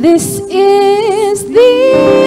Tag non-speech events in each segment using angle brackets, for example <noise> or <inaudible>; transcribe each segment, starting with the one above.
This is the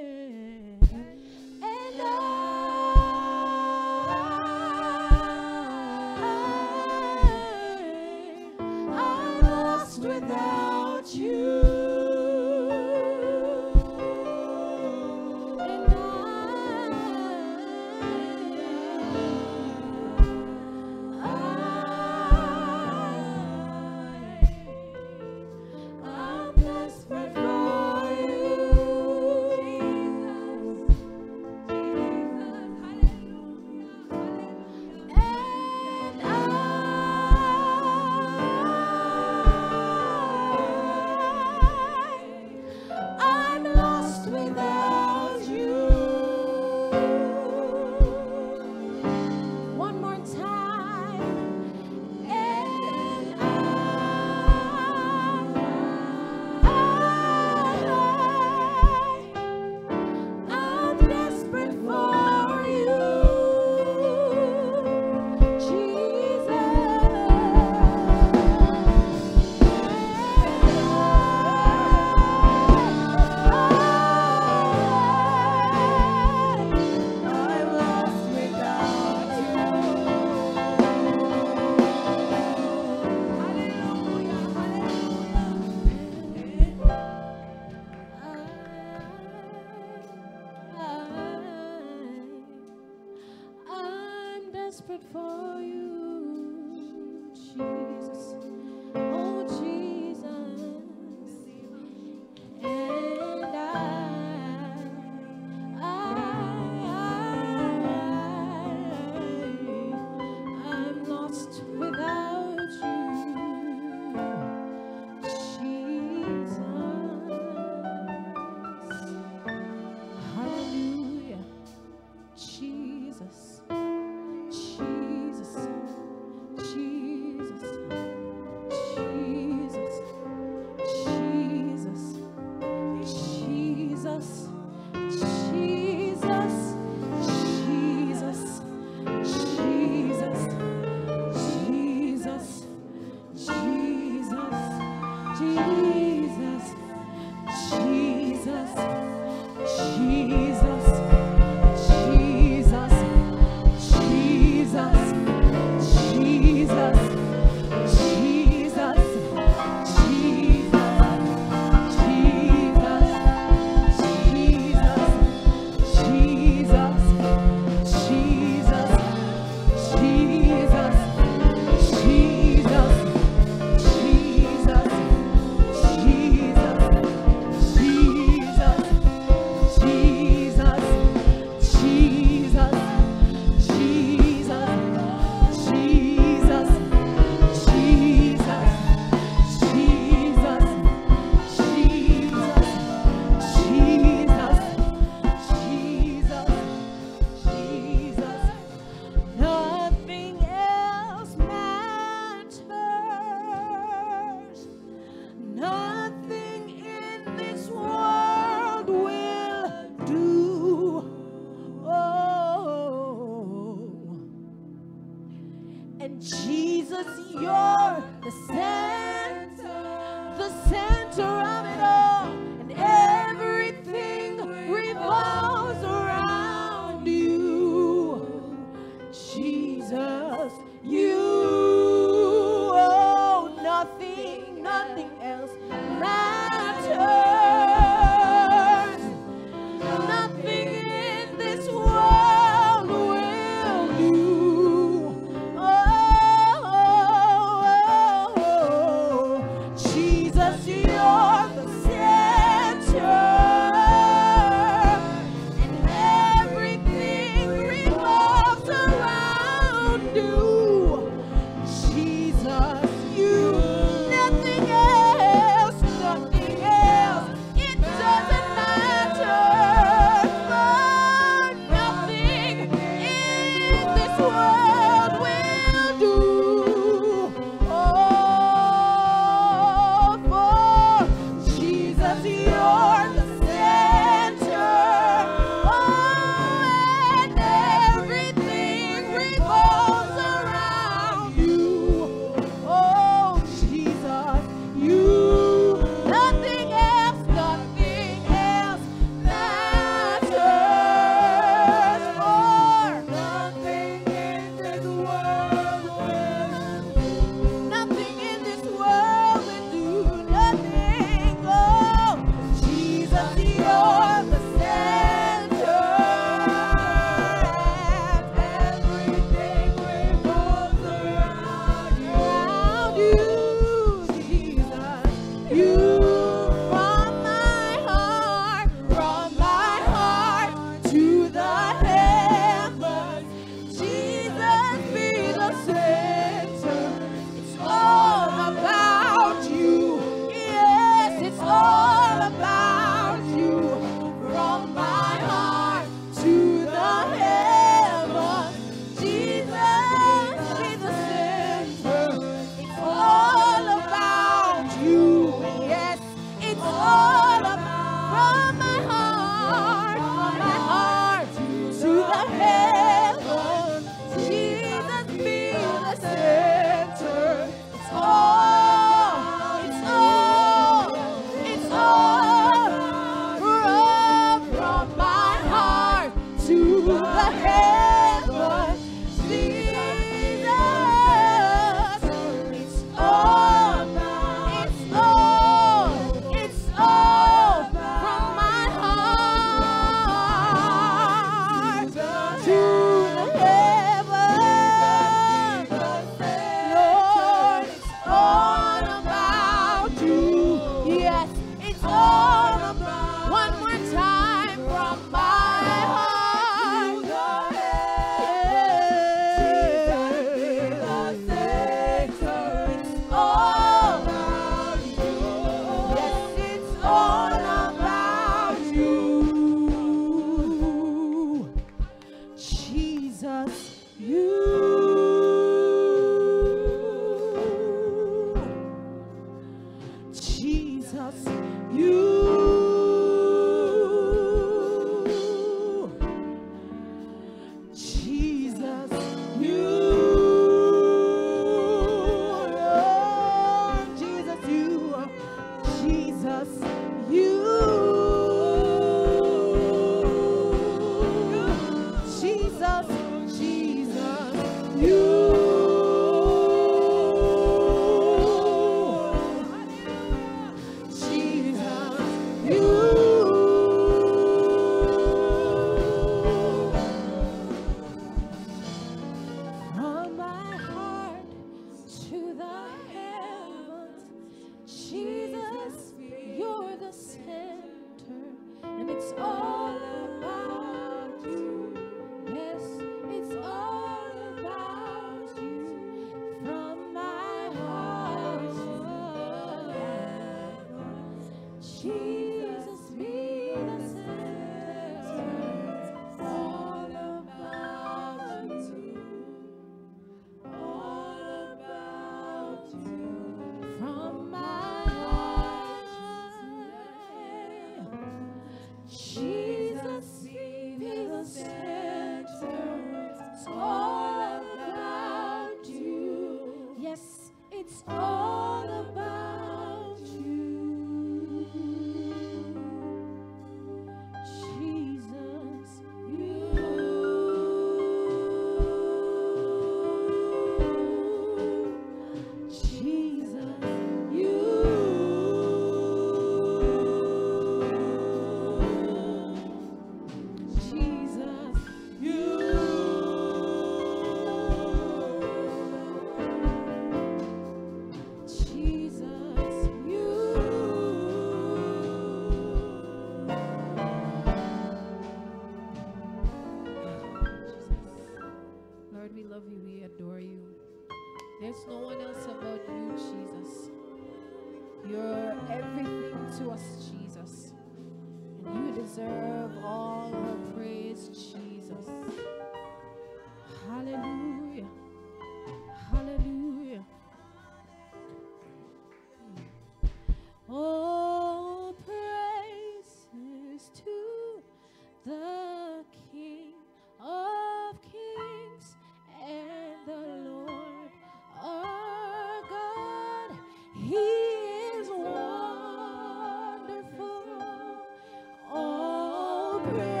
Oh.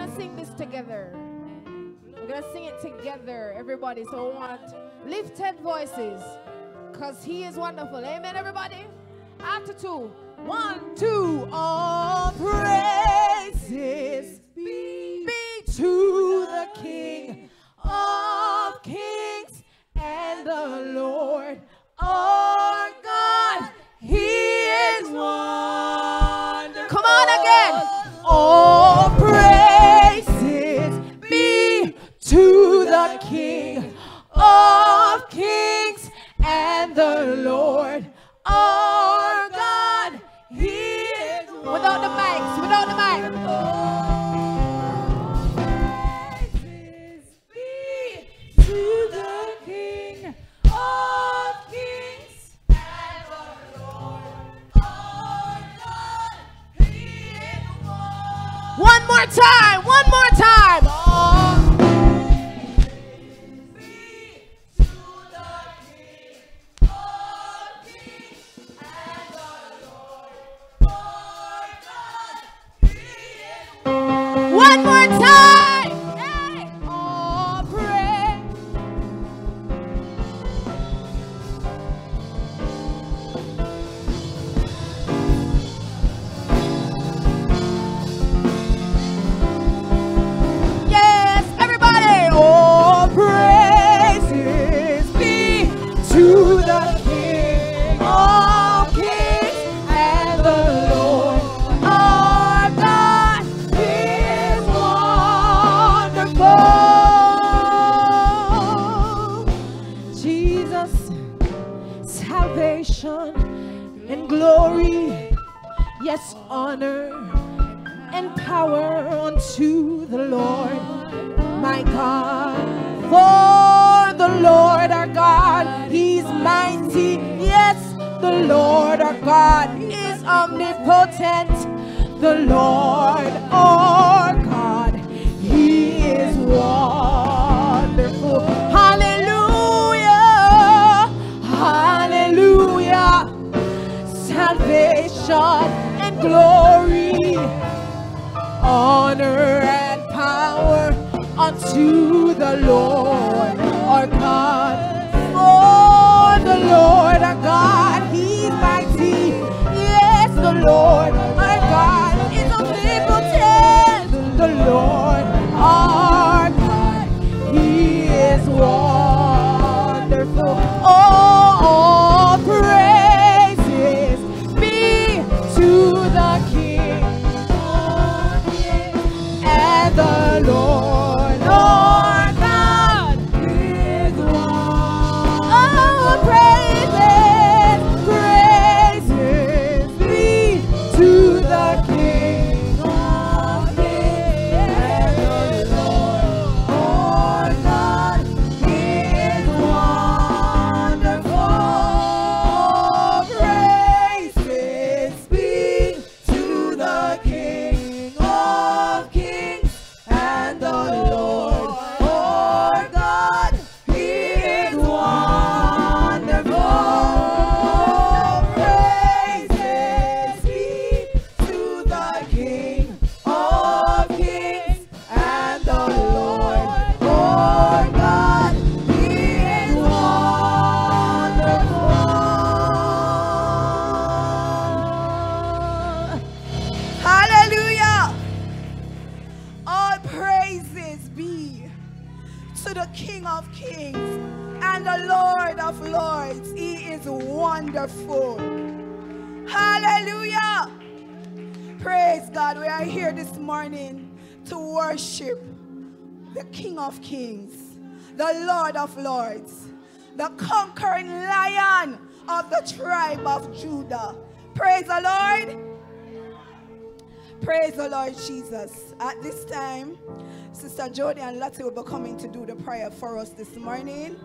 gonna sing this together. We're gonna sing it together, everybody. So we want lifted voices, cause He is wonderful. Amen, everybody. After two, one, two, all praises. time. wonderful. Hallelujah. Praise God. We are here this morning to worship the King of Kings, the Lord of Lords, the conquering lion of the tribe of Judah. Praise the Lord. Praise the Lord Jesus. At this time, Sister Jody and Lottie will be coming to do the prayer for us this morning.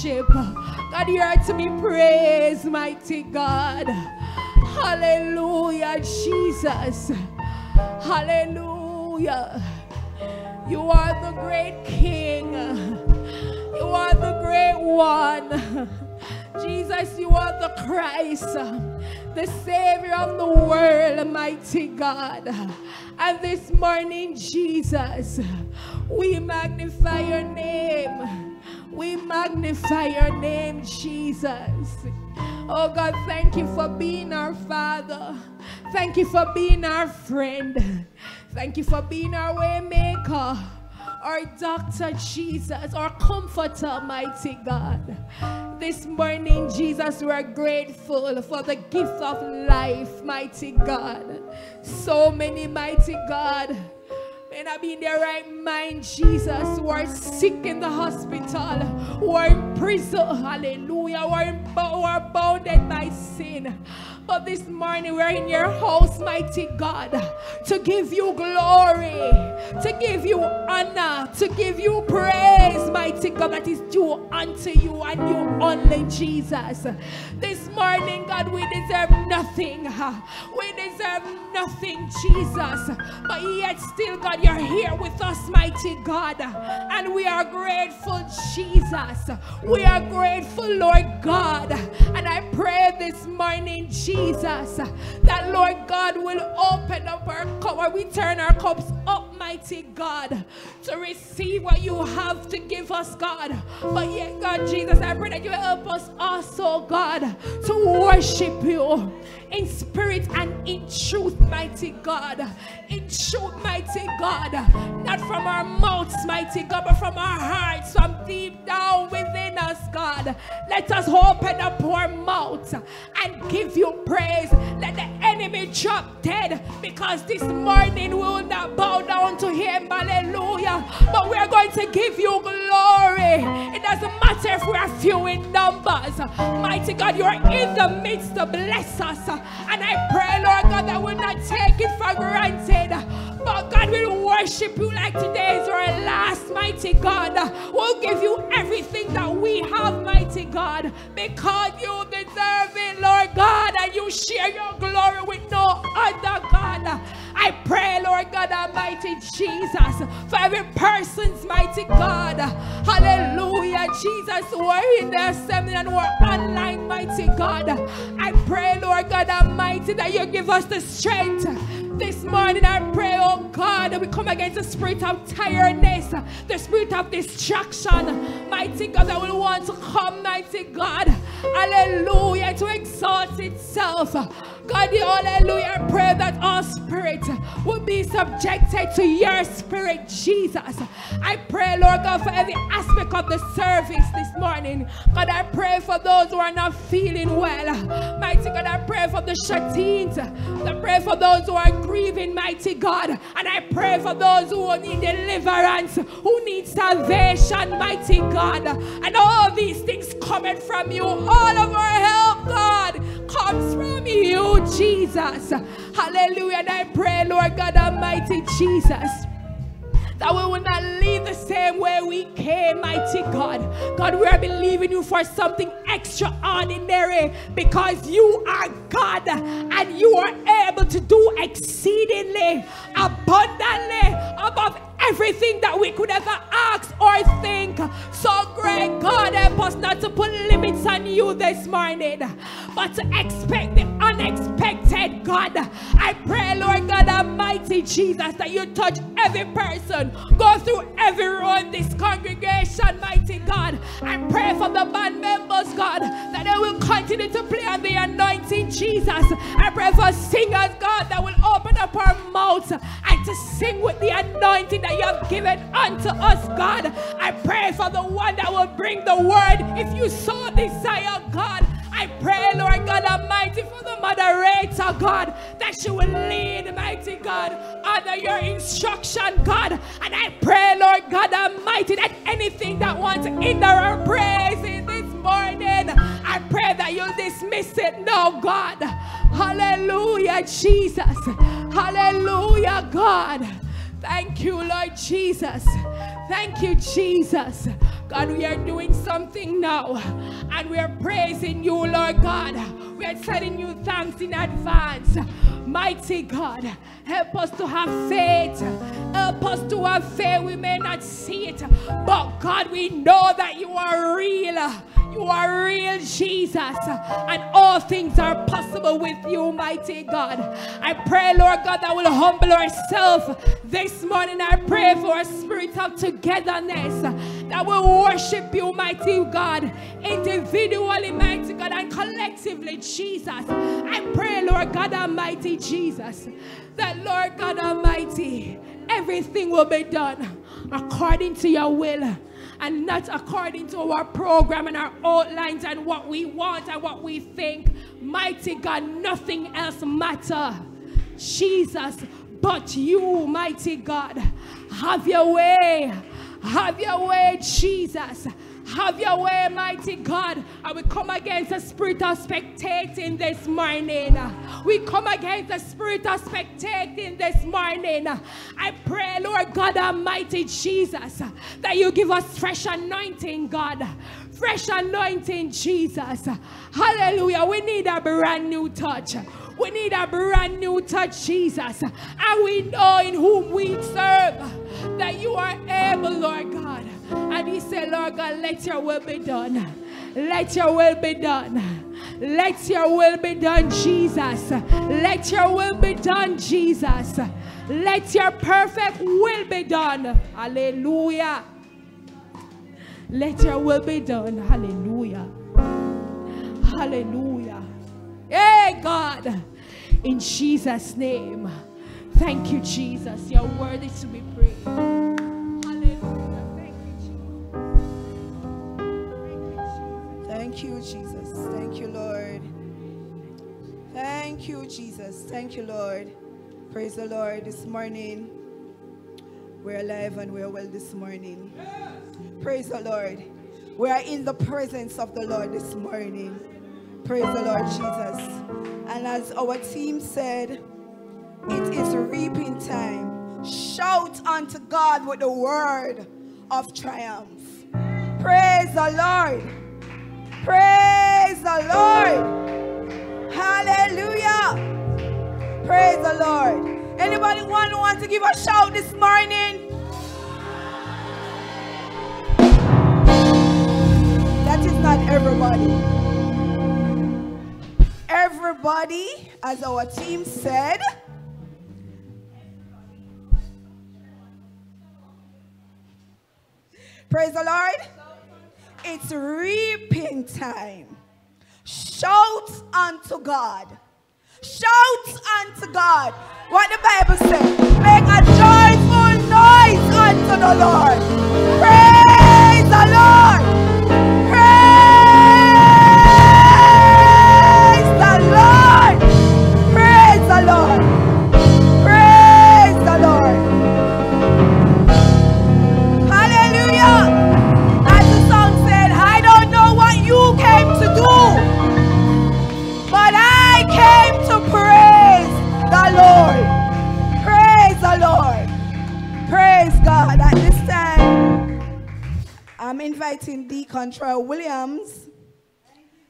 Worshipped. God, you are to be praised, mighty God. Hallelujah, Jesus. Hallelujah. You are the great King. You are the great one. Jesus, you are the Christ, the Savior of the world, mighty God. And this morning, Jesus, we magnify your name. We magnify your name, Jesus. Oh God, thank you for being our Father. Thank you for being our friend. Thank you for being our way maker, our doctor, Jesus, our comforter, mighty God. This morning, Jesus, we are grateful for the gift of life, mighty God. So many, mighty God may not be in their right mind, Jesus, who are sick in the hospital, who are prison, oh, hallelujah, who are, in, who are bounded by sin. But this morning we're in your house, mighty God, to give you glory, to give you honor, to give you praise, mighty God, that is due unto you and you only, Jesus. This morning, God, we deserve nothing. We deserve nothing, Jesus. But yet still, God, you're here with us, mighty God. And we are grateful, Jesus. We are grateful, Lord God. And I pray this morning, Jesus that Lord God will open up our cup, or we turn our cups up, mighty God, to receive what you have to give us, God. But yet, God, Jesus, I pray that you help us also, God, to worship you in spirit and in truth, mighty God. In truth, mighty God. Not from our mouths, mighty God, but from our hearts, from deep down within us, God. Let us open up our mouth and give you praise. Let the enemy drop dead because this morning we will not bow down to him. Hallelujah. But we are going to give you glory. It doesn't matter if we are few in numbers. Mighty God, you are in the midst to bless us. And I pray, Lord God, that we'll not take it for granted. But God, will worship you like today is our last, mighty God. We'll give you everything that we have, mighty God, because you deserve it, Lord God, and you share your glory with no other God. I pray, Lord God Almighty Jesus, for every person's mighty God. Hallelujah, Jesus, who are in the assembly and who are online, mighty God. I pray, Lord God Almighty, that you give us the strength this morning I pray, oh God, that we come against the spirit of tiredness, the spirit of distraction, mighty God, that will want to come, mighty God, hallelujah, to exalt itself. God, hallelujah, I pray that our spirit will be subjected to your spirit, Jesus. I pray, Lord God, for every aspect of the service this morning. God, I pray for those who are not feeling well. Mighty God, I pray for the shut-ins. I pray for those who are grieving, mighty God. And I pray for those who need deliverance, who need salvation, mighty God. And all these things coming from you. All of our help, God, comes from you, Jesus. Hallelujah. And I pray, Lord God Almighty Jesus that we will not leave the same way we came, mighty God. God, we are believing you for something extraordinary because you are God and you are able to do exceedingly, abundantly, above everything that we could ever ask or think. So great God, help us not to put limits on you this morning, but to expect the unexpected, God. I pray, Lord God Almighty Jesus, that you touch every person, go through every row in this congregation, mighty God. I pray for the band members, God, that they will continue to play on the anointing, Jesus. I pray for singers, God, that will open up our mouths and to sing with the anointing that you have given unto us, God. I pray for the one that will bring the word. If you so desire, God, I pray, Lord God Almighty, for the moderator, God, that she will lead, mighty God, under your instruction, God. And I pray, Lord God Almighty, that anything that wants to hinder our praise in this morning, I pray that you'll dismiss it now, God. Hallelujah, Jesus. Hallelujah, God. Thank you, Lord Jesus. Thank you, Jesus. God, we are doing something now. And we are praising you, Lord God. We are telling you thanks in advance. Mighty God, help us to have faith. Help us to have faith. We may not see it, but God, we know that you are real. You are real, Jesus. And all things are possible with you, mighty God. I pray, Lord God, that we'll humble ourselves this morning. I pray for a spirit of togetherness that will worship you, mighty God, individually, mighty God, and collectively, Jesus. I pray, Lord God Almighty, Jesus, that, Lord God Almighty, everything will be done according to your will and not according to our program and our outlines and what we want and what we think. Mighty God, nothing else matter. Jesus, but you, mighty God, have your way. Have your way, Jesus. Have your way, mighty God. And we come against the spirit of spectating this morning. We come against the spirit of spectating this morning. I pray, Lord God Almighty Jesus, that you give us fresh anointing, God. Fresh anointing, Jesus. Hallelujah. We need a brand new touch. We need a brand new touch, Jesus. And we know in whom we serve that you are able, Lord God. And he said, Lord God, let your will be done. Let your will be done. Let your will be done, Jesus. Let your will be done, Jesus. Let your perfect will be done. Hallelujah. Let your will be done. Hallelujah. Hallelujah. Hey, God. In Jesus' name. Thank you, Jesus. You're worthy to be praised. Thank you, Jesus. Thank you, Jesus. Thank you, Lord. Thank you, Jesus. Thank you, Lord. Praise the Lord. This morning, we're alive and we're well this morning. Praise the Lord. We are in the presence of the Lord this morning. Praise the Lord Jesus. And as our team said, it is reaping time. Shout unto God with the word of triumph. Praise the Lord. Praise the Lord. Hallelujah. Praise the Lord. Anybody want, want to give a shout this morning? That is not everybody. Everybody, as our team said, Praise the Lord. It's reaping time. Shout unto God. Shout unto God. What the Bible says. Make a joyful noise unto the Lord. Praise the Lord. Inviting Deacon Troy Williams.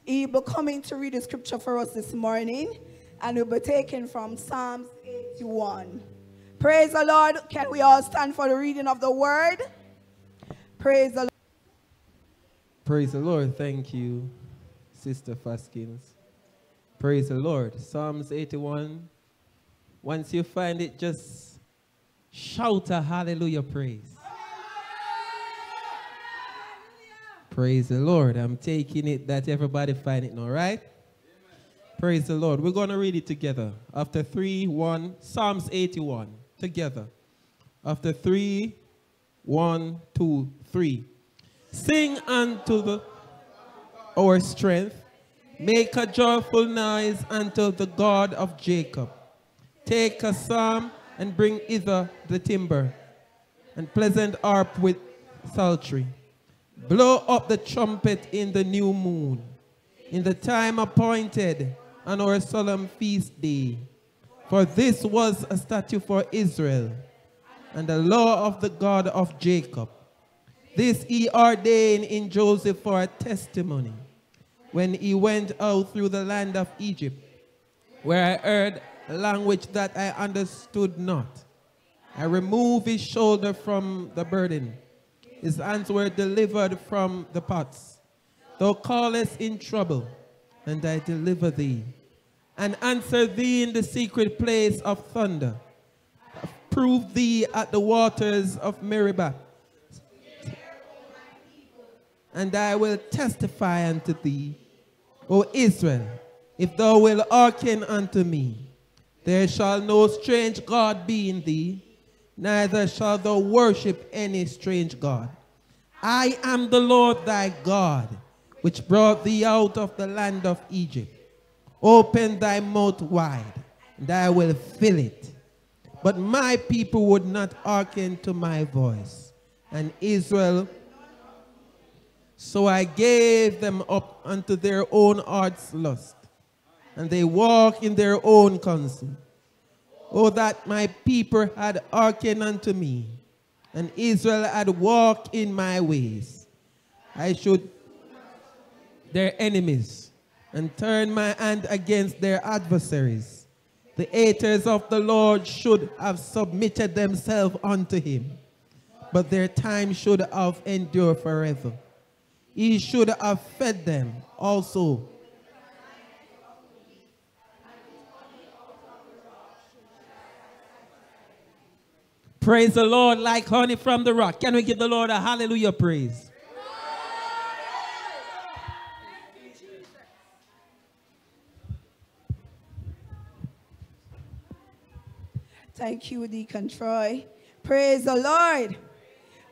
He will be coming to read the scripture for us this morning, and will be taken from Psalms 81. Praise the Lord. Can we all stand for the reading of the word? Praise the Lord. Praise the Lord. Thank you, Sister Faskins. Praise the Lord. Psalms 81. Once you find it, just shout a hallelujah praise. Praise the Lord. I'm taking it that everybody find it now, right? Praise the Lord. We're going to read it together. After three, one, Psalms 81. Together. After three, one, two, three. Sing unto the our strength. Make a joyful noise unto the God of Jacob. Take a psalm and bring hither the timbrel, and pleasant harp with psaltery. Blow up the trumpet in the new moon, in the time appointed on our solemn feast day. For this was a statute for Israel, and the law of the God of Jacob. This he ordained in Joseph for a testimony when he went out through the land of Egypt, where I heard language that I understood not. I removed his shoulder from the burden. His hands were delivered from the pots. Thou callest in trouble, and I deliver thee, and answer thee in the secret place of thunder. Prove thee at the waters of Meribah and I will testify unto thee, O Israel, if thou wilt hearken unto me, there shall no strange God be in thee, neither shall thou worship any strange God. I am the Lord thy God, which brought thee out of the land of Egypt. Open thy mouth wide, and I will fill it. But my people would not hearken to my voice, and Israel so I gave them up unto their own heart's lust, and they walk in their own counsel. Oh, that my people had hearkened unto me, and Israel had walked in my ways. I should their enemies and turn my hand against their adversaries. The haters of the Lord should have submitted themselves unto him, but their time should have endured forever he should have fed them also. Praise the Lord like honey from the rock. Can we give the Lord a hallelujah praise? Thank you, Deacon Troy. Praise the Lord.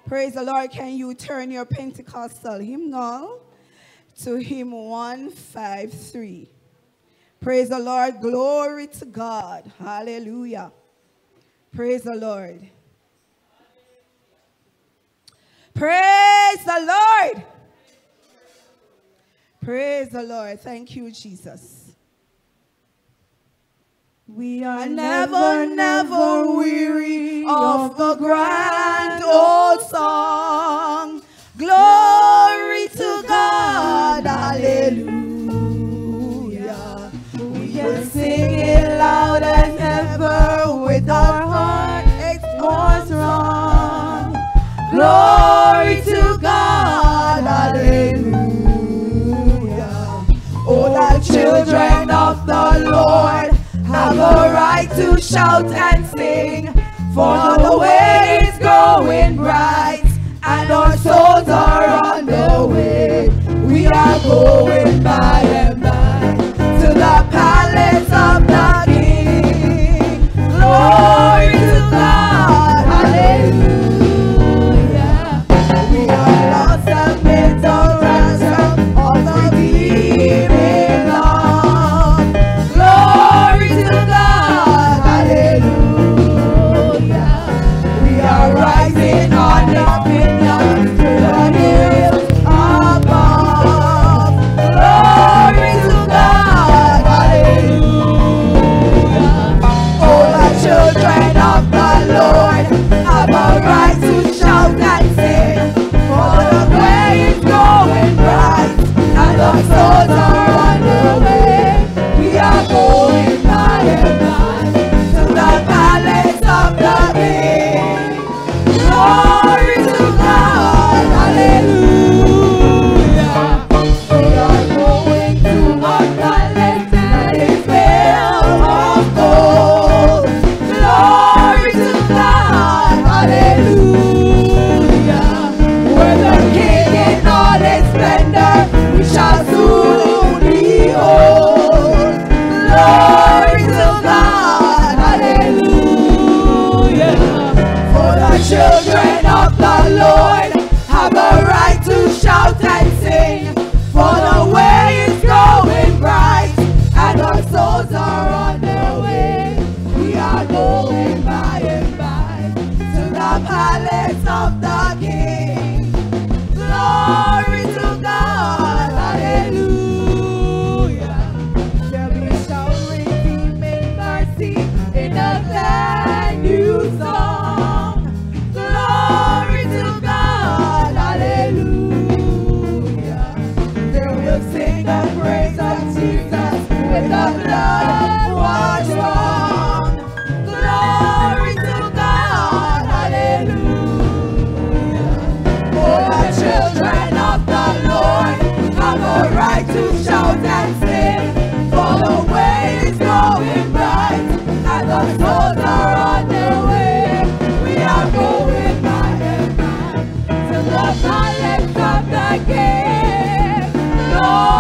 Praise the Lord. Can you turn your Pentecostal hymnal to hymn 153? Praise the Lord. Glory to God. Hallelujah. Praise the Lord. Praise the Lord. Praise the Lord. Thank you, Jesus. We are never, never weary of the grand old song. Glory to God, hallelujah. We can sing it loud as ever with our heart more strong. Glory children of the Lord have a right to shout and sing, for the way is going bright, and our souls are on the way. We are going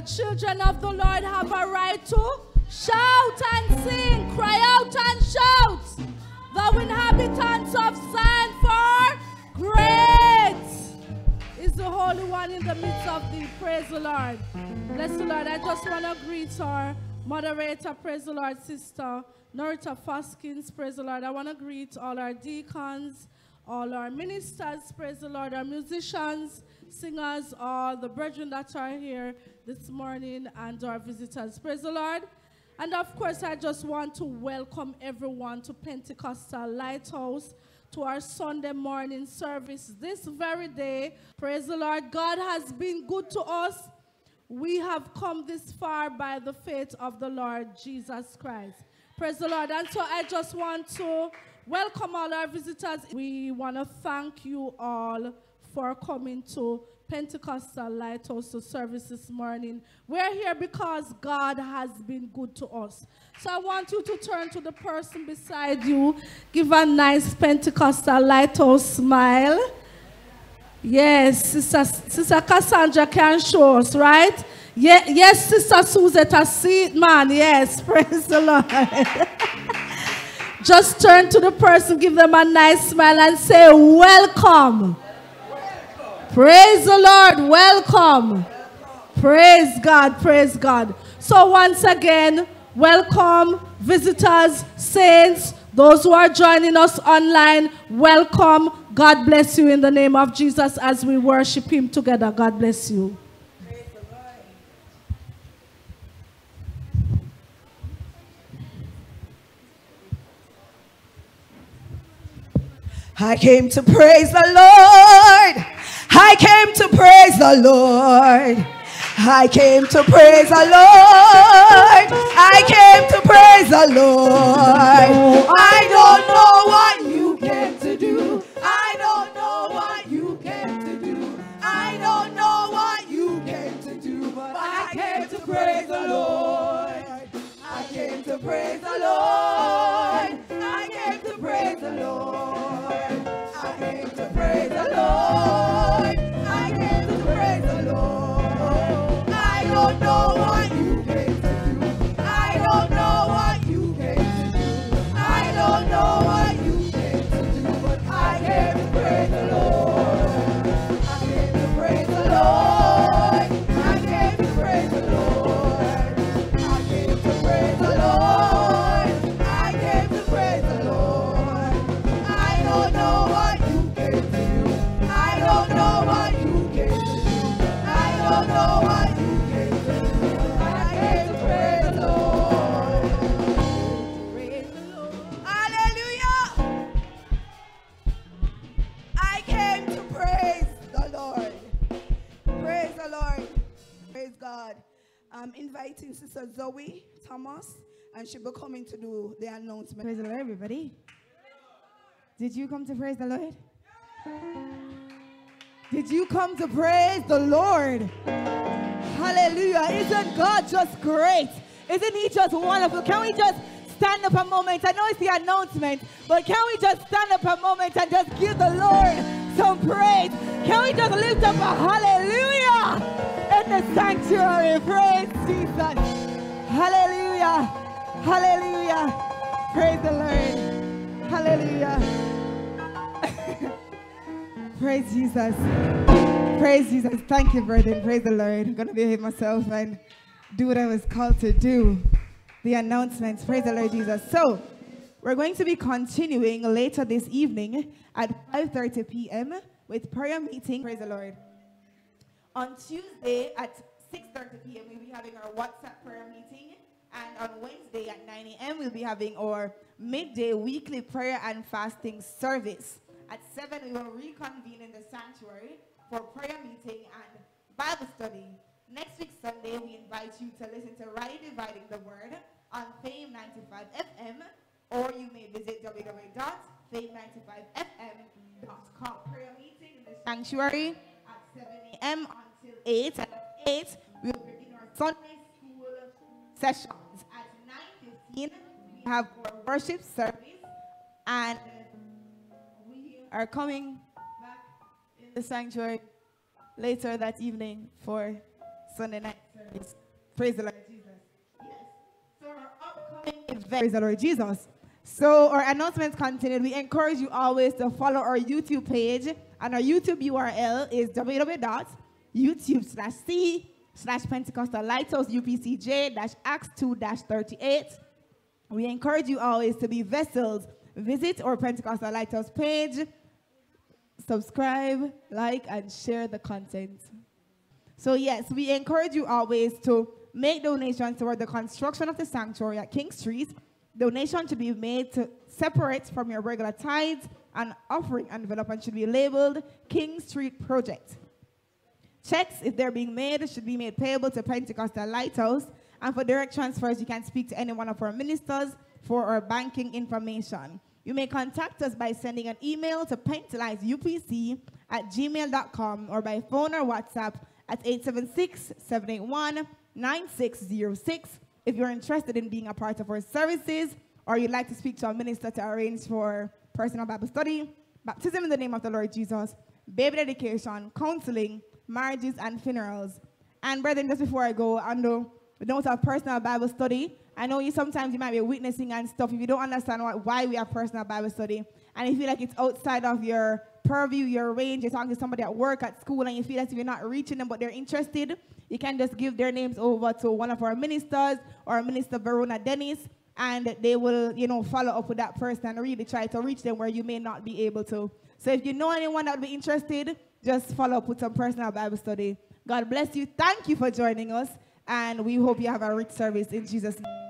the children of the Lord have a right to shout and sing, cry out and shout. The inhabitants of Zion, for great is the Holy One in the midst of thee. Praise the Lord. Bless the Lord. I just want to greet our moderator, praise the Lord, sister Norita Foskins, praise the Lord. I want to greet all our deacons, all our ministers, praise the Lord, our musicians, singers, all the brethren that are here this morning, and our visitors. Praise the Lord. And of course, I just want to welcome everyone to Pentecostal Lighthouse, to our Sunday morning service this very day. Praise the Lord. God has been good to us. We have come this far by the faith of the Lord Jesus Christ. Praise the Lord. And so I just want to welcome all our visitors. We want to thank you all for coming to Pentecostal Light Lighthouse service this morning. We're here because God has been good to us. So I want you to turn to the person beside you, give a nice Pentecostal Lighthouse smile. Yes, Sister, Sister Cassandra can show us, right? Yeah, yes, Sister Suzette, see it, man. Yes, <laughs> praise the Lord. <laughs> Just turn to the person, give them a nice smile, and say, Welcome. Praise the Lord. Welcome. Praise God. Praise God. So, once again, welcome, visitors, saints, those who are joining us online. Welcome. God bless you in the name of Jesus as we worship Him together. God bless you. I came to praise the Lord. I came to praise the Lord. I came to praise the Lord. I came to praise the Lord. I don't know what you came to do. I don't know what you came to do. I don't know what you came to do. But I came to praise the Lord. I came to praise the Lord. I came to praise the Lord. I came to praise the Lord. Don't know I'm inviting Sister Zoe Thomas, and she'll be coming to do the announcement. Praise the Lord, everybody. Did you come to praise the Lord? Did you come to praise the Lord? Hallelujah. Isn't God just great? Isn't He just wonderful? Can we just stand up a moment? I know it's the announcement, but can we just stand up a moment and just give the Lord some praise? Can we just lift up a hallelujah? In the sanctuary. Praise Jesus. Hallelujah. Hallelujah. Praise the Lord. Hallelujah. <laughs> Praise Jesus. Praise Jesus. Thank you, brethren. Praise the Lord. I'm going to behave myself and do what I was called to do. The announcements. Praise the Lord Jesus. So, we're going to be continuing later this evening at 5.30 p.m. with prayer meeting. Praise the Lord. On Tuesday at 6.30 p.m., we'll be having our WhatsApp prayer meeting. And on Wednesday at 9 a.m., we'll be having our midday weekly prayer and fasting service. At 7, we will reconvene in the sanctuary for prayer meeting and Bible study. Next week, Sunday, we invite you to listen to Rightly Dividing the Word on Fame 95 FM, or you may visit www.fame95fm.com. Prayer meeting in the sanctuary 7 a.m. until 8. And at 8, we will begin our Sunday school sessions. At 9.15, we have our worship service. And we are coming back in the sanctuary later that evening for Sunday night service. Praise the Lord Jesus. So our upcoming praise the Lord Jesus. So our announcements continue. We encourage you always to follow our YouTube page. And our YouTube URL is www.youtube slash C slash Pentecostal Lighthouse UPCJ dash Acts 2 dash 38. We encourage you always to be vessels. Visit our Pentecostal Lighthouse page. subscribe, like, and share the content. So, yes, we encourage you always to make donations toward the construction of the sanctuary at King Street. Donation to be made to separate from your regular tithes and offering envelope and should be labeled King Street Project. Checks, if they're being made, should be made payable to Pentecostal Lighthouse. And for direct transfers, you can speak to any one of our ministers for our banking information. You may contact us by sending an email to pentlightupc at gmail.com or by phone or WhatsApp at 876-781-9606 if you're interested in being a part of our services or you'd like to speak to a minister to arrange for personal Bible study, baptism in the name of the Lord Jesus, baby dedication, counseling, marriages, and funerals. And brethren, just before I go, under the note of personal Bible study, I know you sometimes you might be witnessing and stuff if you don't understand what, why we have personal Bible study, and you feel like it's outside of your purview, your range, you're talking to somebody at work, at school, and you feel as if you're not reaching them, but they're interested, you can just give their names over to one of our ministers or Minister Verona Dennis, and they will, you know, follow up with that person and really try to reach them where you may not be able to. So if you know anyone that would be interested, just follow up with some personal Bible study. God bless you. Thank you for joining us, and we hope you have a rich service in Jesus' name.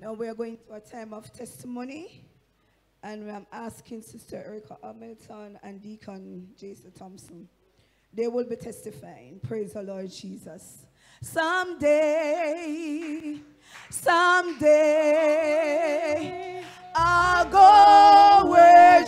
Now we are going to a time of testimony. And I'm asking Sister Erica Hamilton and Deacon Jason Thompson. They will be testifying. Praise the Lord Jesus. Someday, someday, I'll go where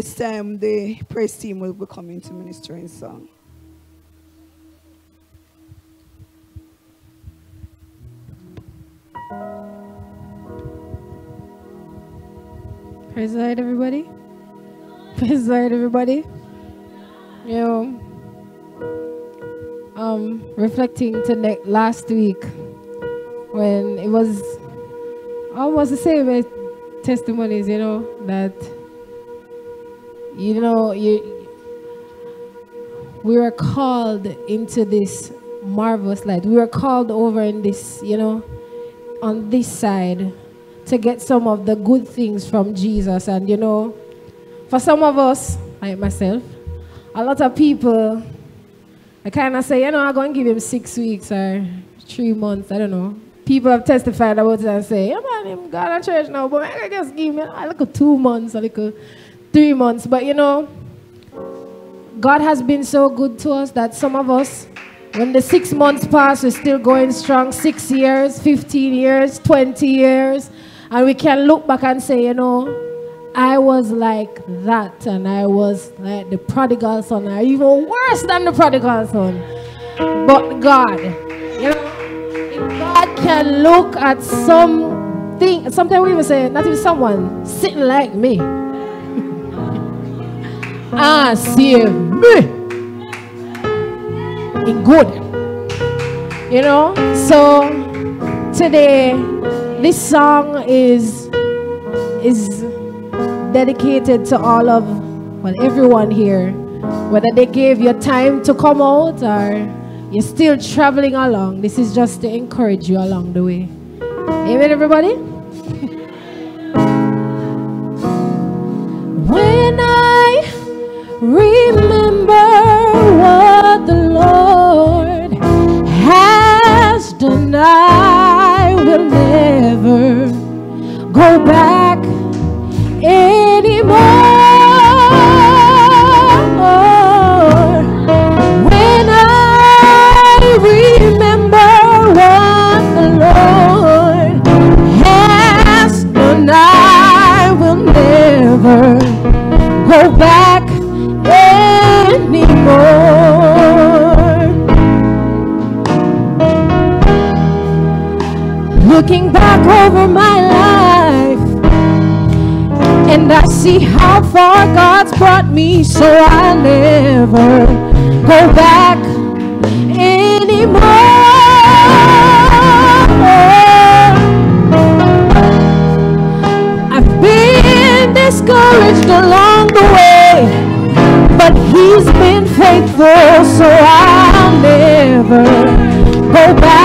this time, the praise team will be coming to minister in song. Praise the Lord, everybody. Praise the Lord, everybody. You know, um, reflecting to ne- last week when it was almost the same testimonies, you know, that, you know, you, we were called into this marvelous light. We were called over in this, you know, on this side to get some of the good things from Jesus. And you know, for some of us, like myself, a lot of people, I kind of say, you know, I'm going to give him six weeks or three months, I don't know. People have testified about it and say, yeah, man, him going to church now, but I just give me a little two months, a little three months. But you know, God has been so good to us that some of us, when the six months pass, we're still going strong. Six years, 15 years, 20 years. And we can look back and say, you know, I was like that, and I was like the prodigal son, or even worse than the prodigal son. But God, you know, if God can look at something, sometimes we even say, not even someone sitting like me, ah, save me in good. You know, so today this song is is dedicated to all of well everyone here. Whether they gave you time to come out or you're still traveling along this is just to encourage you along the way. Amen everybody? <laughs> When i remember what the lord has done. I will never go back me, so I'll never go back anymore. I've been discouraged along the way, but He's been faithful, so I'll never go back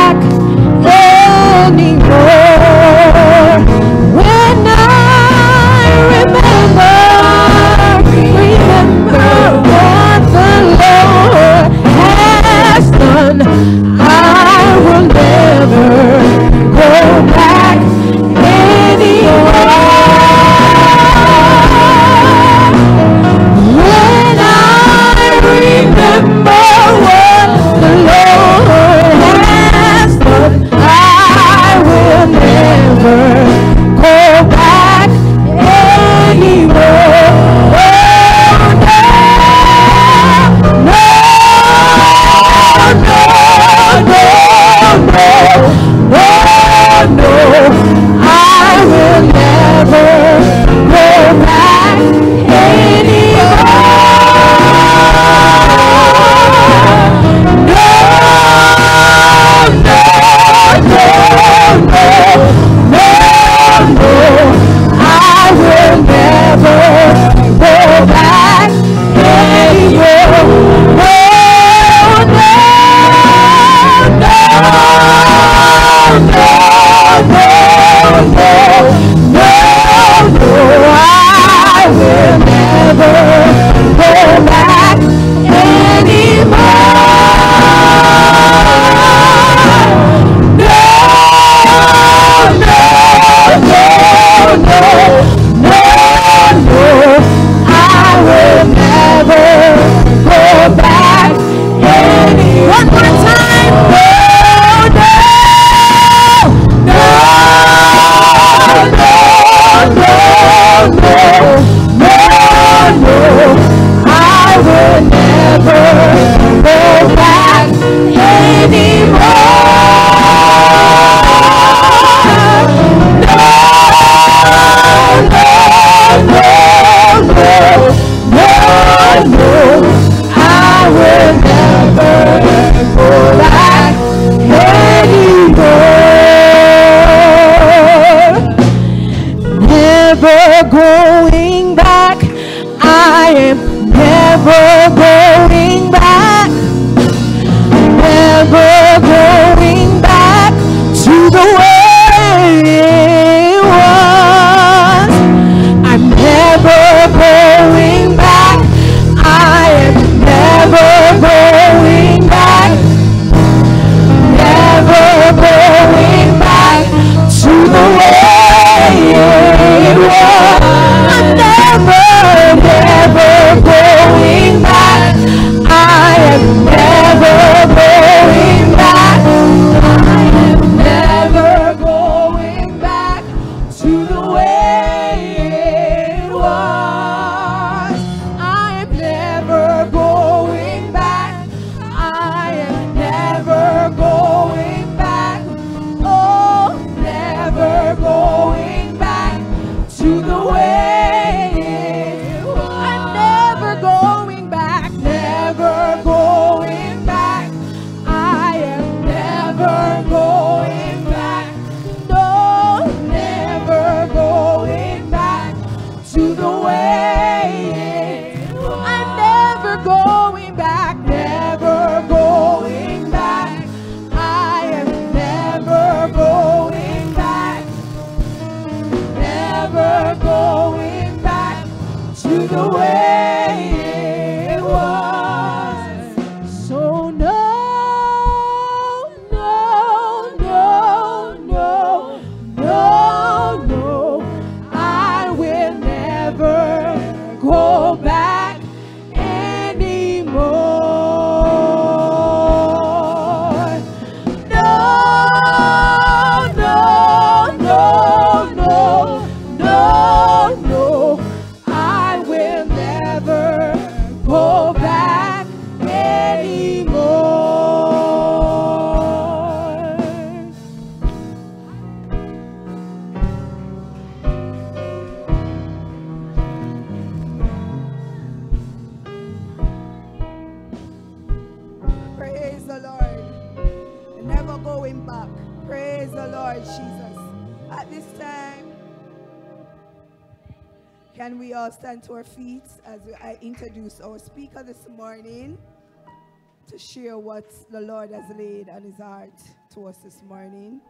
to share what the Lord has laid on his heart to us this morning.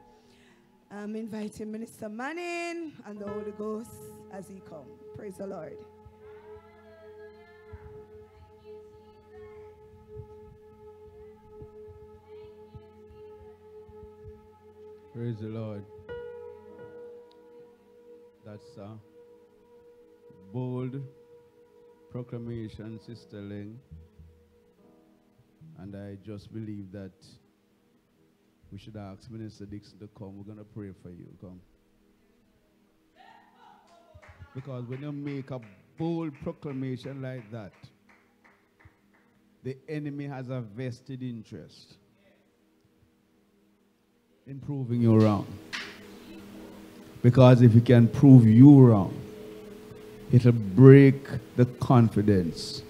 I'm inviting Minister Manning and the Holy Ghost as he come. Praise the Lord. Praise the Lord. That's a bold proclamation, Sister Ling. And I just believe that we should ask Minister Dixon to come. We're going to pray for you. Come. Because when you make a bold proclamation like that, the enemy has a vested interest in proving you wrong. Because if he can prove you wrong, it'll break the confidence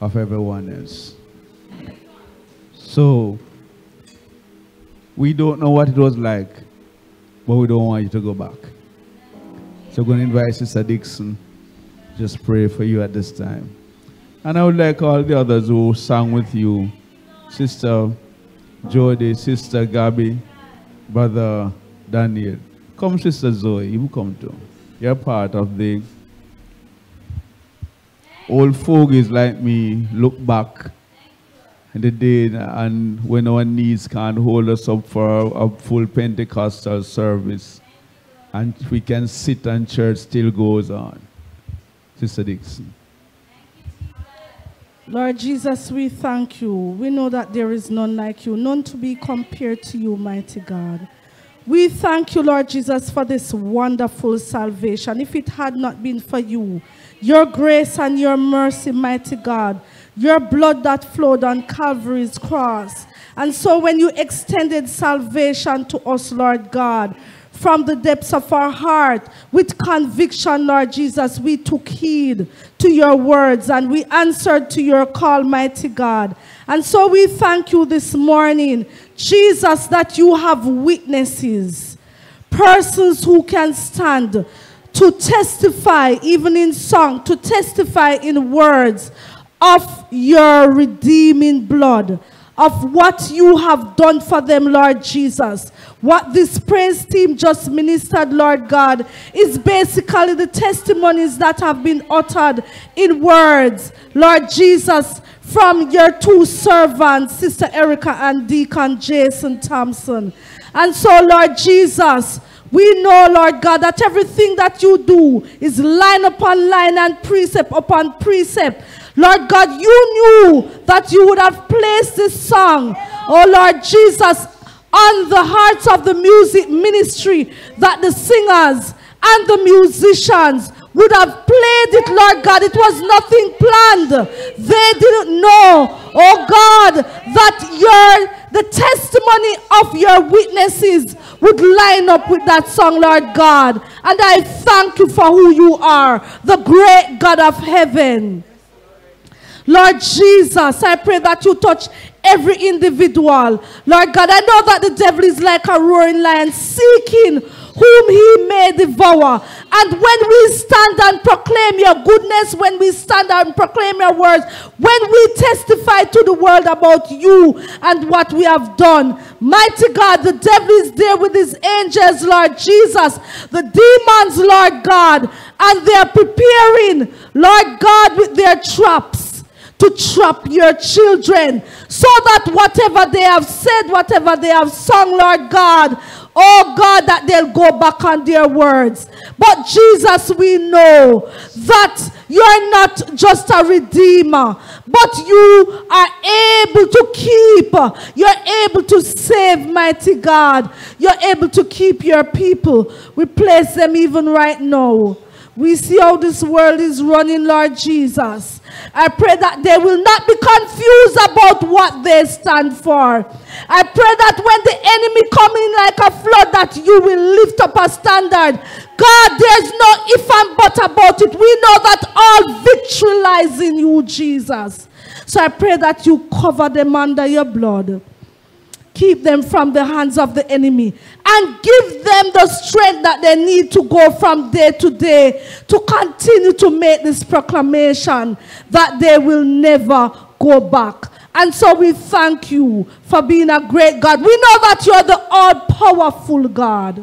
of everyone else. So, we don't know what it was like, but we don't want you to go back. So, I'm going to invite Sister Dixon. Just pray for you at this time. And I would like all the others who sang with you, Sister Jody, Sister Gabby, Brother Daniel. Come, Sister Zoe, you come too. You're part of the old fogies like me look back in the day and when our knees can't hold us up for a, full Pentecostal service and we can sit and church still goes on. Sister Dixon. Lord Jesus, we thank you. We know that there is none like you, none to be compared to you, mighty God. We thank you, Lord Jesus, for this wonderful salvation. If it had not been for you, your grace and your mercy, mighty God, your blood that flowed on Calvary's cross. And so when you extended salvation to us, Lord God, from the depths of our heart with conviction, Lord Jesus. We took heed to your words and we answered to your call, mighty God. And so we thank you this morning, Jesus, that you have witnesses, persons who can stand to testify, even in song, to testify in words of your redeeming blood of what you have done for them, Lord Jesus. What this praise team just ministered, Lord God, is basically the testimonies that have been uttered in words, Lord Jesus, from your two servants, Sister Erica and Deacon Jason Thompson. And so, Lord Jesus, we know, Lord God, that everything that you do is line upon line and precept upon precept Lord God, you knew that you would have placed this song, oh Lord Jesus, on the hearts of the music ministry that the singers and the musicians would have played it, Lord God. It was nothing planned. They didn't know, oh God, that your the testimony of your witnesses would line up with that song, Lord God. And I thank you for who you are, the great God of heaven. Lord Jesus, I pray that you touch every individual. Lord God, I know that the devil is like a roaring lion seeking whom he may devour. And when we stand and proclaim your goodness, when we stand and proclaim your words, when we testify to the world about you and what we have done, mighty God, the devil is there with his angels, Lord Jesus, the demons, Lord God, and they are preparing, Lord God, with their traps to trap your children so that whatever they have said, whatever they have sung, Lord God, oh God, that they'll go back on their words. But Jesus, we know that you're not just a redeemer, but you are able to keep, you're able to save, mighty God. You're able to keep your people. We place them even right now. We see how this world is running, Lord Jesus. I pray that they will not be confused about what they stand for. I pray that when the enemy come in like a flood, that you will lift up a standard. God, there's no if and but about it. We know that all victory lies in you, Jesus. So I pray that you cover them under your blood. Keep them from the hands of the enemy, and give them the strength that they need to go from day to day to continue to make this proclamation that they will never go back. And so we thank you for being a great God. We know that you're the all powerful God,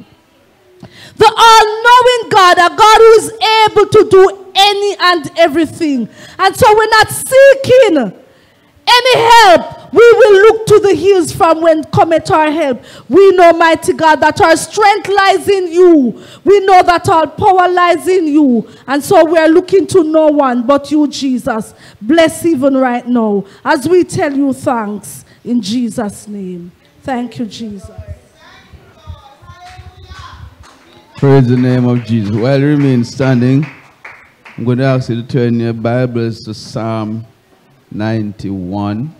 the all knowing God, a God who is able to do any and everything. And so we're not seeking any help. We will look to the hills from when cometh our help. We know, mighty God, that our strength lies in you. We know that our power lies in you. And so we are looking to no one but you, Jesus. Bless even right now as we tell you thanks in Jesus' name. Thank you, Jesus. Praise the name of Jesus. While you remain standing, I'm going to ask you to turn your Bibles to Psalm 91.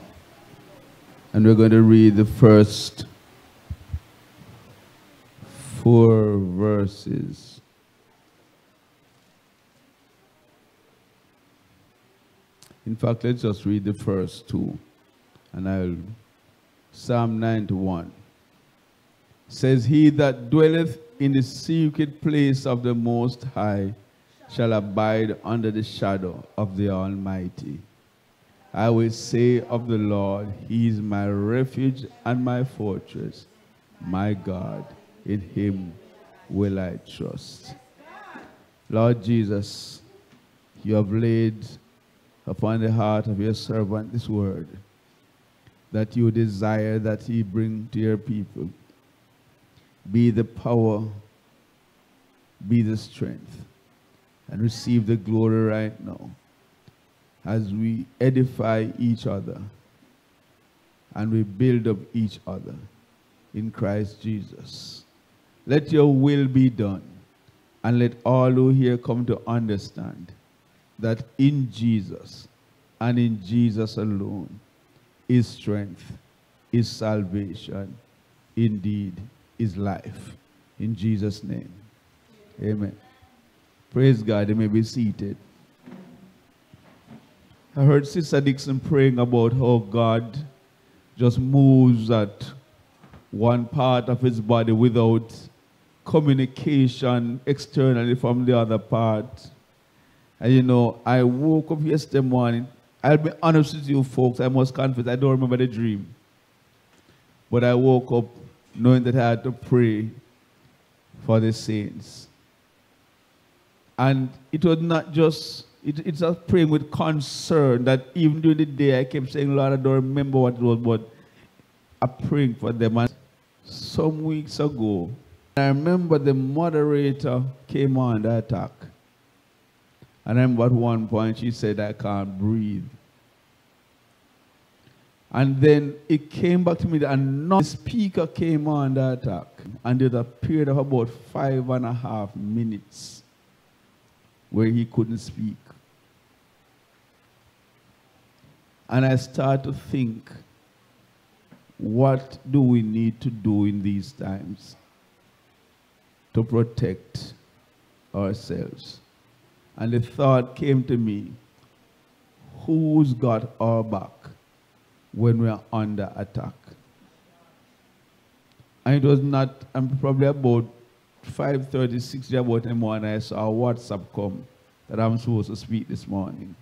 And we're going to read the first four verses. In fact, let's just read the first two. And I'll. Psalm 91 says, He that dwelleth in the secret place of the Most High shall abide under the shadow of the Almighty. I will say of the Lord, He is my refuge and my fortress, my God, in Him will I trust. Lord Jesus, you have laid upon the heart of your servant this word that you desire that he bring to your people. Be the power, be the strength, and receive the glory right now as we edify each other and we build up each other in Christ Jesus. Let your will be done, and let all who hear come to understand that in Jesus and in Jesus alone is strength, is salvation, indeed is life. In Jesus' name. Amen. Praise God. You may be seated. I heard Sister Dixon praying about how God just moves at one part of his body without communication externally from the other part. And you know, I woke up yesterday morning. I'll be honest with you folks, I must confess, I don't remember the dream. But I woke up knowing that I had to pray for the saints. And it was not just, it, it's just praying with concern that even during the day I kept saying, Lord, I don't remember what it was, but I'm praying for them. And some weeks ago, I remember the moderator came on the attack. And I remember at one point she said, I can't breathe. And then it came back to me that another speaker came on the attack. And there was a period of about five and a half minutes where he couldn't speak. And I start to think, what do we need to do in these times to protect ourselves? And the thought came to me, who's got our back when we are under attack? And it was not, I'm probably about 5.36 about in the morning, I saw WhatsApp come that I'm supposed to speak this morning.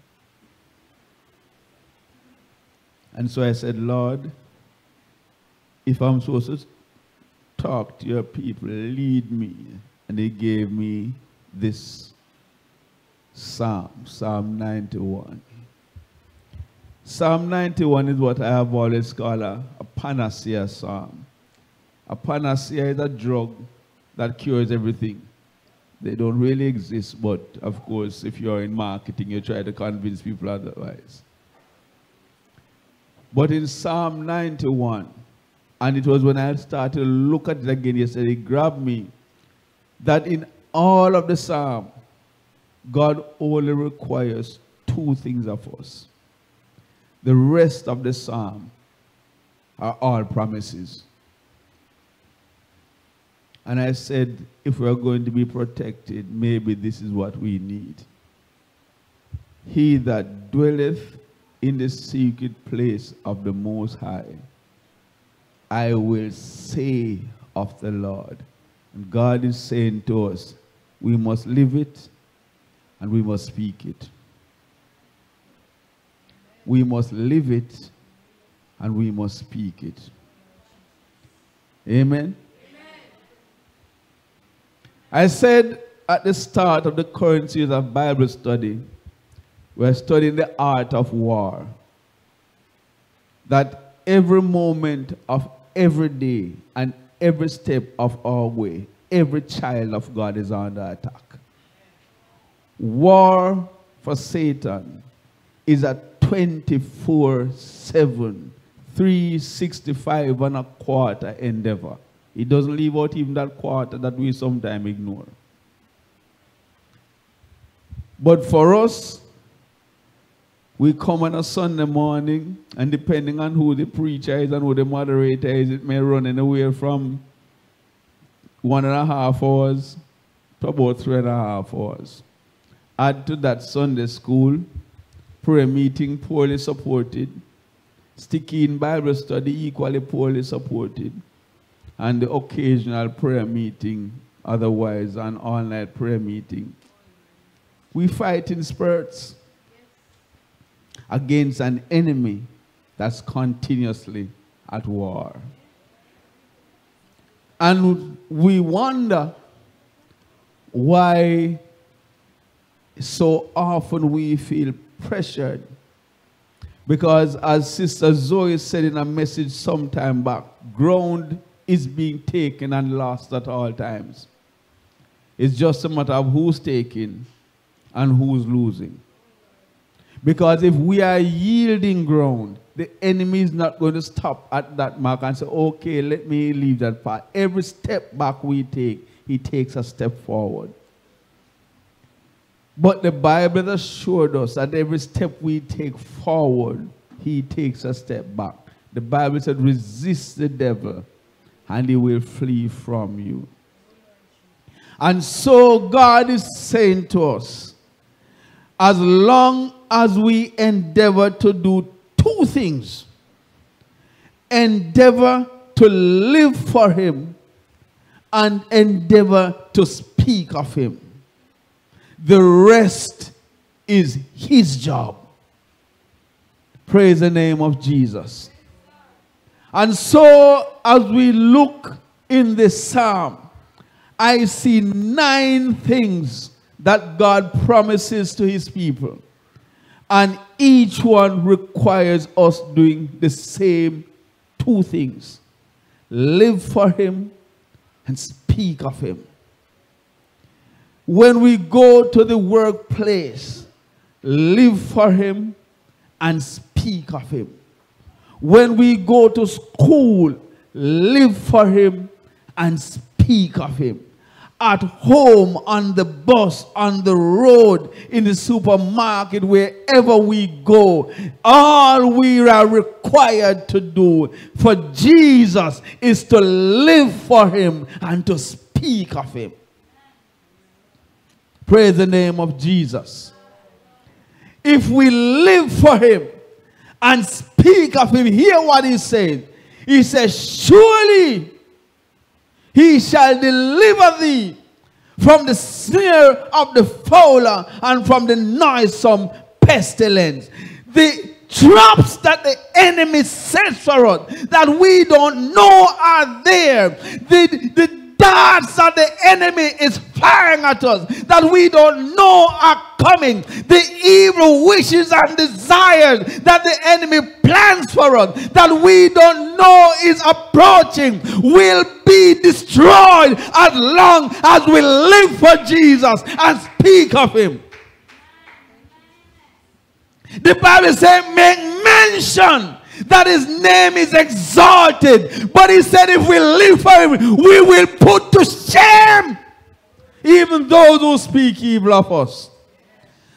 And so I said, Lord, if I'm supposed to talk to your people, lead me. And he gave me this psalm, Psalm 91. Psalm 91 is what I have always called a, a panacea psalm. A panacea is a drug that cures everything. They don't really exist, but of course, if you're in marketing, you try to convince people otherwise. But in Psalm 91, and it was when I started to look at it again yesterday, it grabbed me that in all of the Psalm, God only requires two things of us. The rest of the Psalm are all promises. And I said, if we're going to be protected, maybe this is what we need. He that dwelleth in the secret place of the Most High I will say of the Lord. And God is saying to us, we must live it and we must speak it. We must live it and we must speak it. Amen. I said at the start of the current series of Bible study, we're studying the art of war. That every moment of every day and every step of our way, every child of God is under attack. War for Satan is a 24 7, 365 and a quarter endeavor. It doesn't leave out even that quarter that we sometimes ignore. But for us, we come on a Sunday morning, and depending on who the preacher is and who the moderator is, it may run anywhere from one and a half hours to about three and a half hours. Add to that Sunday school, prayer meeting poorly supported, sticky in Bible study equally poorly supported, and the occasional prayer meeting, otherwise an all-night prayer meeting. We fight in spurts against an enemy that's continuously at war. And we wonder why so often we feel pressured. Because as Sister Zoe said in a message some time back, ground is being taken and lost at all times. It's just a matter of who's taking and who's losing. Because if we are yielding ground, the enemy is not going to stop at that mark and say, okay, let me leave that part. Every step back we take, he takes a step forward. But the Bible has assured us that every step we take forward, he takes a step back. The Bible said, resist the devil and he will flee from you. And so God is saying to us, as long as we endeavor to do two things, endeavor to live for him and endeavor to speak of him. The rest is his job. Praise the name of Jesus. And so, as we look in this psalm, I see nine things that God promises to his people. And each one requires us doing the same two things live for him and speak of him. When we go to the workplace, live for him and speak of him. When we go to school, live for him and speak of him at home, on the bus, on the road, in the supermarket, wherever we go. All we are required to do for Jesus is to live for him and to speak of him. Praise the name of Jesus. If we live for him and speak of him, hear what he says. He says, Surely he shall deliver thee from the snare of the fowler and from the noisome pestilence. The traps that the enemy sets for us that we don't know are there. The, the darts that the enemy is firing at us that we don't know are coming. The evil wishes and desires that the enemy plans for us that we don't know is approaching will be destroyed as long as we live for Jesus and speak of him. The Bible says, make mention that his name is exalted. But he said, if we live for him, we will put to shame even those who speak evil of us.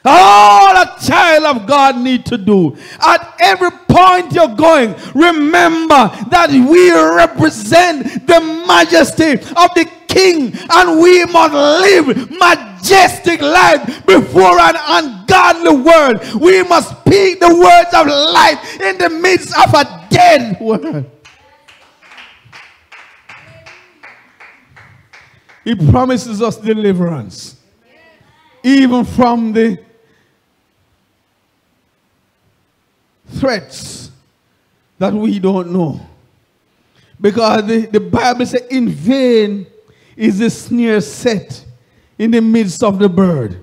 All a child of God need to do. At every point you're going, remember that we represent the majesty of the king and we must live majestic life before an ungodly world. We must speak the words of life in the midst of a dead world. He promises us deliverance. Even from the threats that we don't know. Because the, the Bible says, in vain is the snare set in the midst of the bird.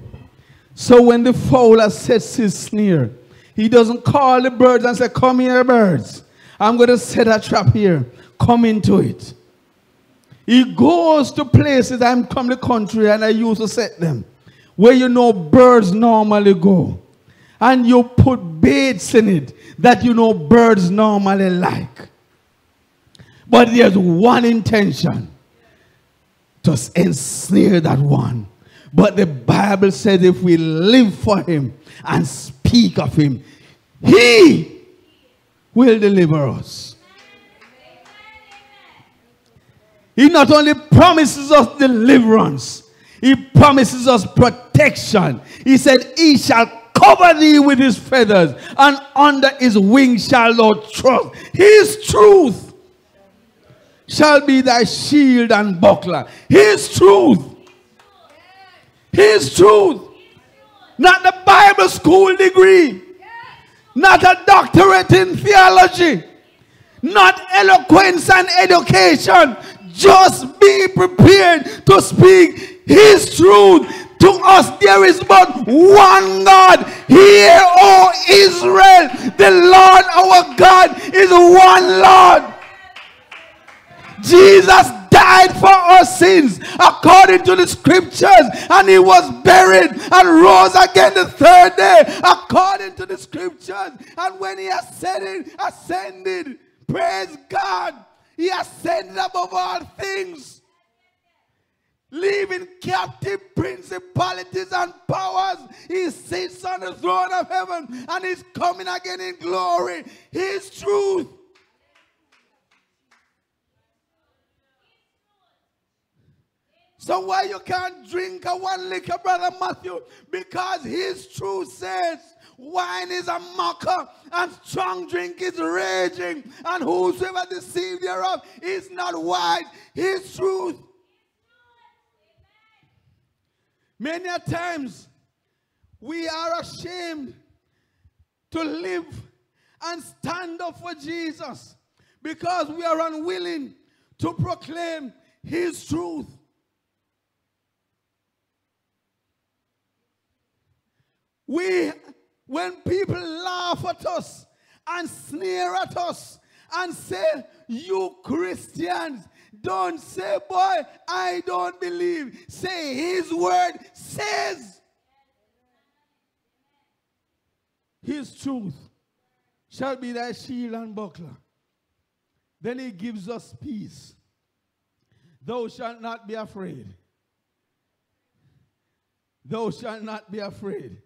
So when the fowler sets his snare, he doesn't call the birds and say, Come here, birds. I'm going to set a trap here. Come into it. He goes to places, I'm from the country and I used to set them, where you know birds normally go. And you put baits in it that you know birds normally like. But there's one intention to ensnare that one. But the Bible says if we live for him and speak of him, he will deliver us. He not only promises us deliverance, he promises us protection. He said, He shall cover thee with his feathers, and under his wings shall thou trust. His truth shall be thy shield and buckler. His truth. His truth. Not the Bible school degree. Not a doctorate in theology. Not eloquence and education. Just be prepared to speak his truth. To us, there is but one God. Hear, O Israel, the Lord our God is one Lord. Jesus died for our sins according to the scriptures, and he was buried and rose again the third day according to the scriptures. And when he ascended, ascended, praise God, he ascended above all things, leaving captive principalities and powers. He sits on the throne of heaven and he's coming again in glory. His truth. So why you can't drink a one liquor, brother Matthew? Because his truth says wine is a mocker and strong drink is raging and whosoever deceived thereof is not wise. His truth. Many a times we are ashamed to live and stand up for Jesus because we are unwilling to proclaim his truth. We, when people laugh at us and sneer at us and say, You Christians, don't say, Boy, I don't believe. Say, His word says. His truth shall be thy shield and buckler. Then he gives us peace. Thou shalt not be afraid. Thou shalt not be afraid.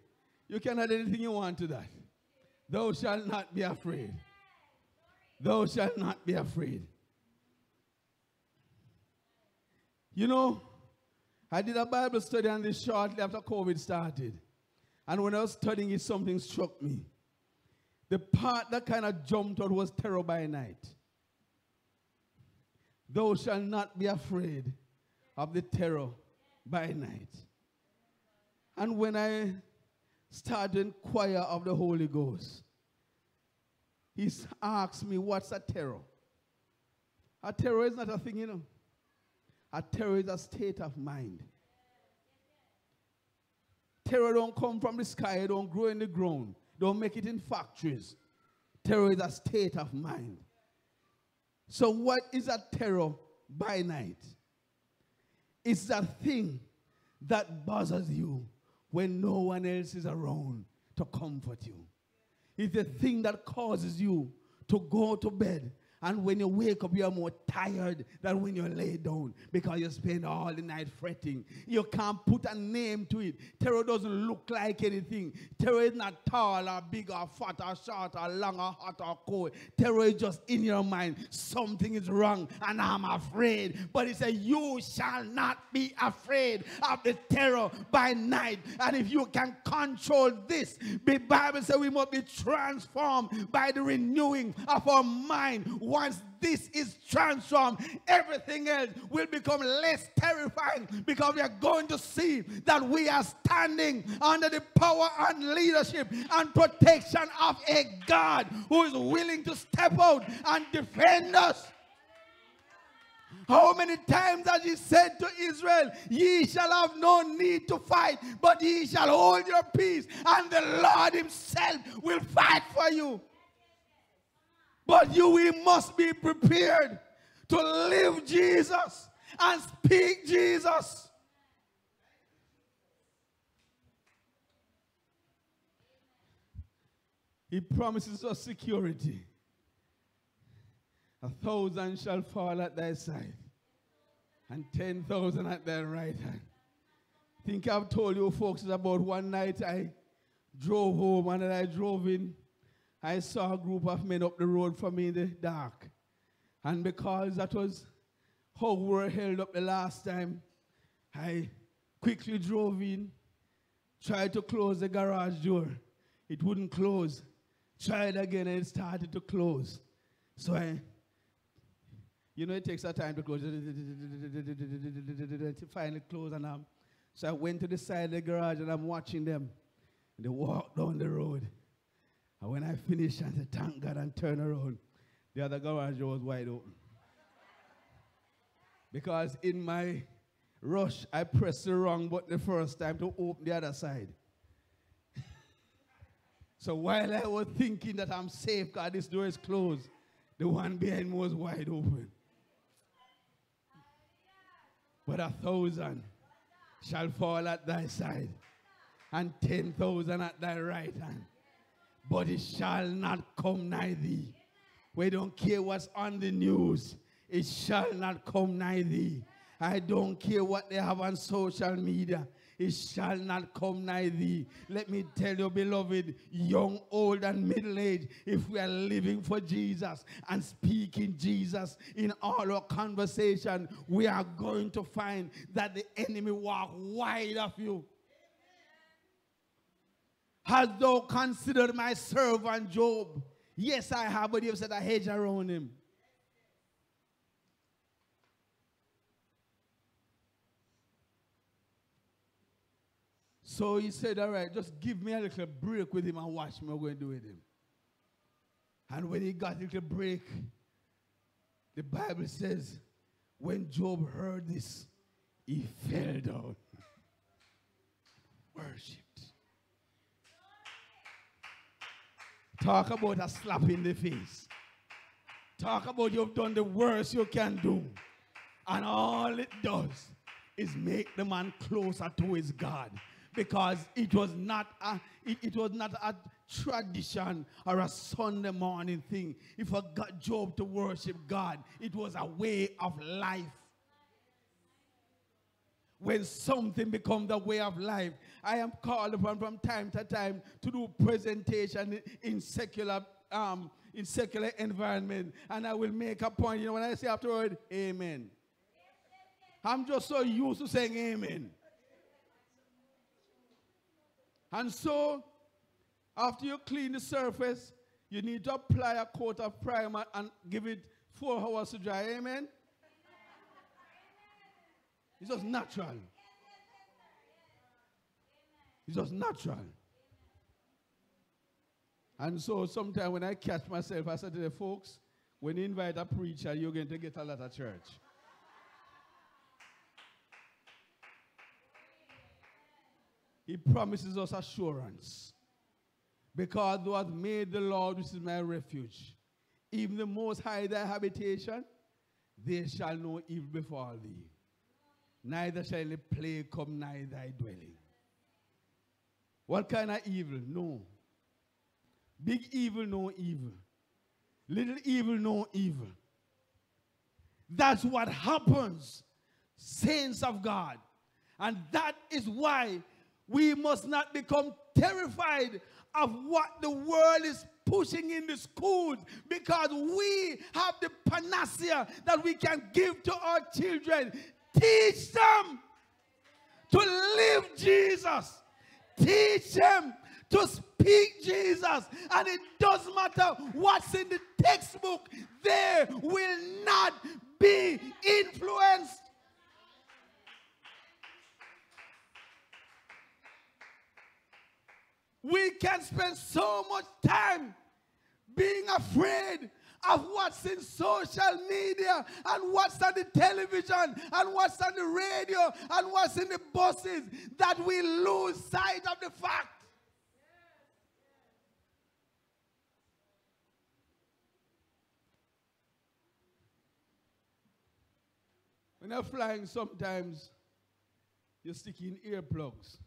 You can add anything you want to that. Thou shalt not be afraid. Thou shalt not be afraid. You know, I did a Bible study on this shortly after COVID started. And when I was studying it, something struck me. The part that kind of jumped out was terror by night. Thou shalt not be afraid of the terror by night. And when I started choir of the Holy Ghost, he asked me, What's a terror? A terror is not a thing, you know. A terror is a state of mind. Terror don't come from the sky, it don't grow in the ground, don't make it in factories. Terror is a state of mind. So, what is a terror by night? It's a thing that bothers you when no one else is around to comfort you. It's the thing that causes you to go to bed and when you wake up, you're more tired than when you lay down because you spend all the night fretting. You can't put a name to it. Terror doesn't look like anything. Terror is not tall or big or fat or short or long or hot or cold. Terror is just in your mind. Something is wrong and I'm afraid. But he said, You shall not be afraid of the terror by night. And if you can control this, the Bible says we must be transformed by the renewing of our mind once this is transformed, everything else will become less terrifying because we are going to see that we are standing under the power and leadership and protection of a God who is willing to step out and defend us. How many times has he said to Israel, Ye shall have no need to fight, but ye shall hold your peace, and the Lord himself will fight for you. But you we must be prepared to live Jesus and speak Jesus. He promises us security. A thousand shall fall at thy side, and ten thousand at thy right hand. Think I've told you folks about one night I drove home and I drove in. I saw a group of men up the road from me in the dark. And because that was how we were held up the last time, I quickly drove in, tried to close the garage door. It wouldn't close. Tried again and it started to close. So I you know, it takes a time to close. It finally closed, and I'm, so I went to the side of the garage, and I'm watching them. And they walked down the road. And when I finished, <laughs> I said, "Thank God!" and turn around, the other garage was wide open. Because in my rush, I pressed the wrong button the first time to open the other side. <laughs> so while I was thinking that I'm safe, God, this door is closed, the one behind me was wide open but a thousand shall fall at thy side, and ten thousand at thy right hand, but it shall not come nigh thee. We don't care what's on the news, it shall not come nigh thee. I don't care what they have on social media it shall not come nigh thee. Let me tell you, beloved, young, old, and middle age, if we are living for Jesus and speaking Jesus in all our conversation, we are going to find that the enemy walk wide of you. Hast thou considered my servant Job? Yes, I have, but you've set a hedge around him. So he said, All right, just give me a little break with him and watch me going to do with him. And when he got a little break, the Bible says, when Job heard this, he fell down, <laughs> worshipped. Talk about a slap in the face. Talk about you've done the worst you can do. And all it does is make the man closer to his God because it was not a, it, it was not a tradition or a Sunday morning thing. If got Job to worship God, it was a way of life. When something becomes the way of life, I am called upon from time to time to do presentation in, secular um, in secular environment, and I will make a point. You know, when I say afterward, Amen. I'm just so used to saying Amen. And so, after you clean the surface, you need to apply a coat of primer and give it four hours to dry. Amen? It's just natural. It's just natural. And so sometimes when I catch myself, I say to the folks, when you invite a preacher, you're going to get a lot of church. He promises us assurance. Because thou hast made the Lord, which is my refuge, even the most high thy habitation, there shall no evil befall thee. Neither shall any plague come nigh thy dwelling. What kind of evil? No. Big evil, no evil. Little evil, no evil. That's what happens, saints of God. And that is why we must not become terrified of what the world is pushing in the schools because we have the panacea that we can give to our children. Teach them to live Jesus. Teach them to speak Jesus. And it doesn't matter what's in the textbook, there will not be influenced. We can spend so much time being afraid of what's in social media and what's on the television and what's on the radio and what's in the buses that we lose sight of the fact. When you're flying, sometimes you're sticking earplugs.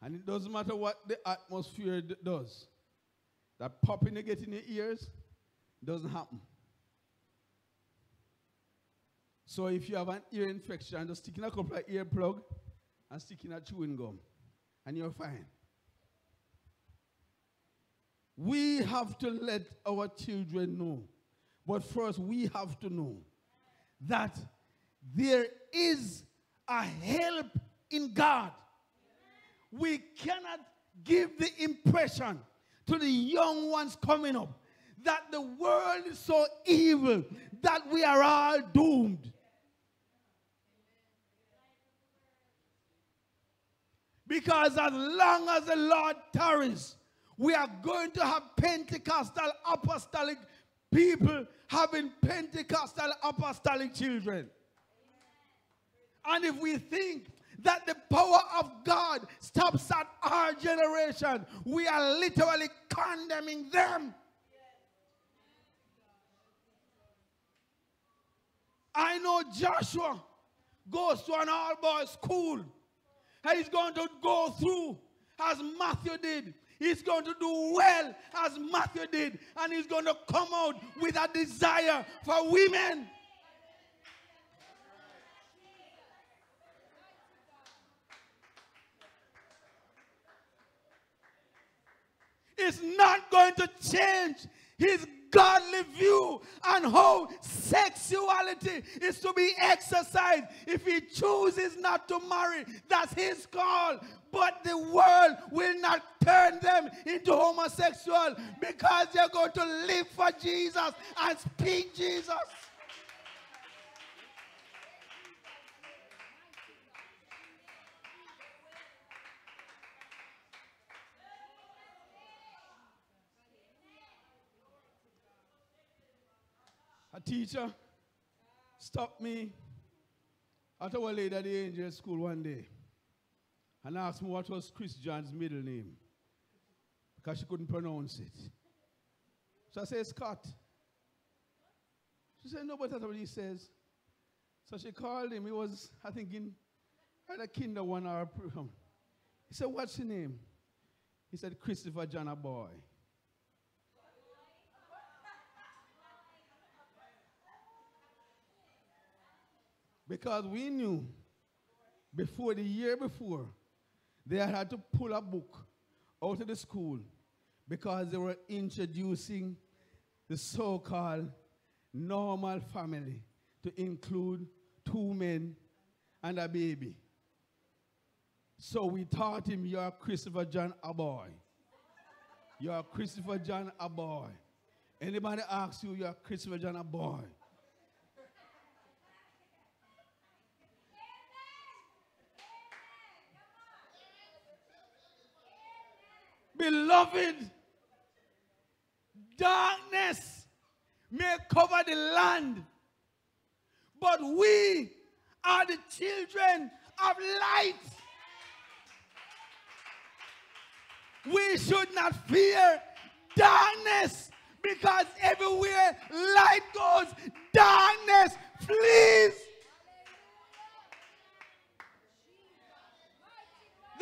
And it doesn't matter what the atmosphere does. That popping you get in your ears doesn't happen. So if you have an ear infection, just stick in a couple of earplug and stick in a chewing gum, and you're fine. We have to let our children know, but first we have to know that there is a help in God we cannot give the impression to the young ones coming up that the world is so evil that we are all doomed. Because as long as the Lord tarries, we are going to have Pentecostal apostolic people having Pentecostal apostolic children. And if we think that the power of God stops at our generation, we are literally condemning them. I know Joshua goes to an all boys school and he's going to go through as Matthew did. He's going to do well as Matthew did, and he's going to come out with a desire for women. Is not going to change his godly view on how sexuality is to be exercised. If he chooses not to marry, that's his call. But the world will not turn them into homosexual because they're going to live for Jesus and speak Jesus. Teacher stopped me at our Lady of the Angel School one day and asked me what was Chris John's middle name because she couldn't pronounce it. So I said, Scott. She said, no, but that's what he says. So she called him. He was, I think, in either kinder one um, <laughs> He said, what's your name? He said, Christopher John a boy. Because we knew before the year before, they had to pull a book out of the school because they were introducing the so called normal family to include two men and a baby. So we taught him, You're Christopher John a boy. You're Christopher John a boy. Anybody asks you, You're Christopher John a boy. Beloved, darkness may cover the land, but we are the children of light. We should not fear darkness because everywhere light goes, darkness flees.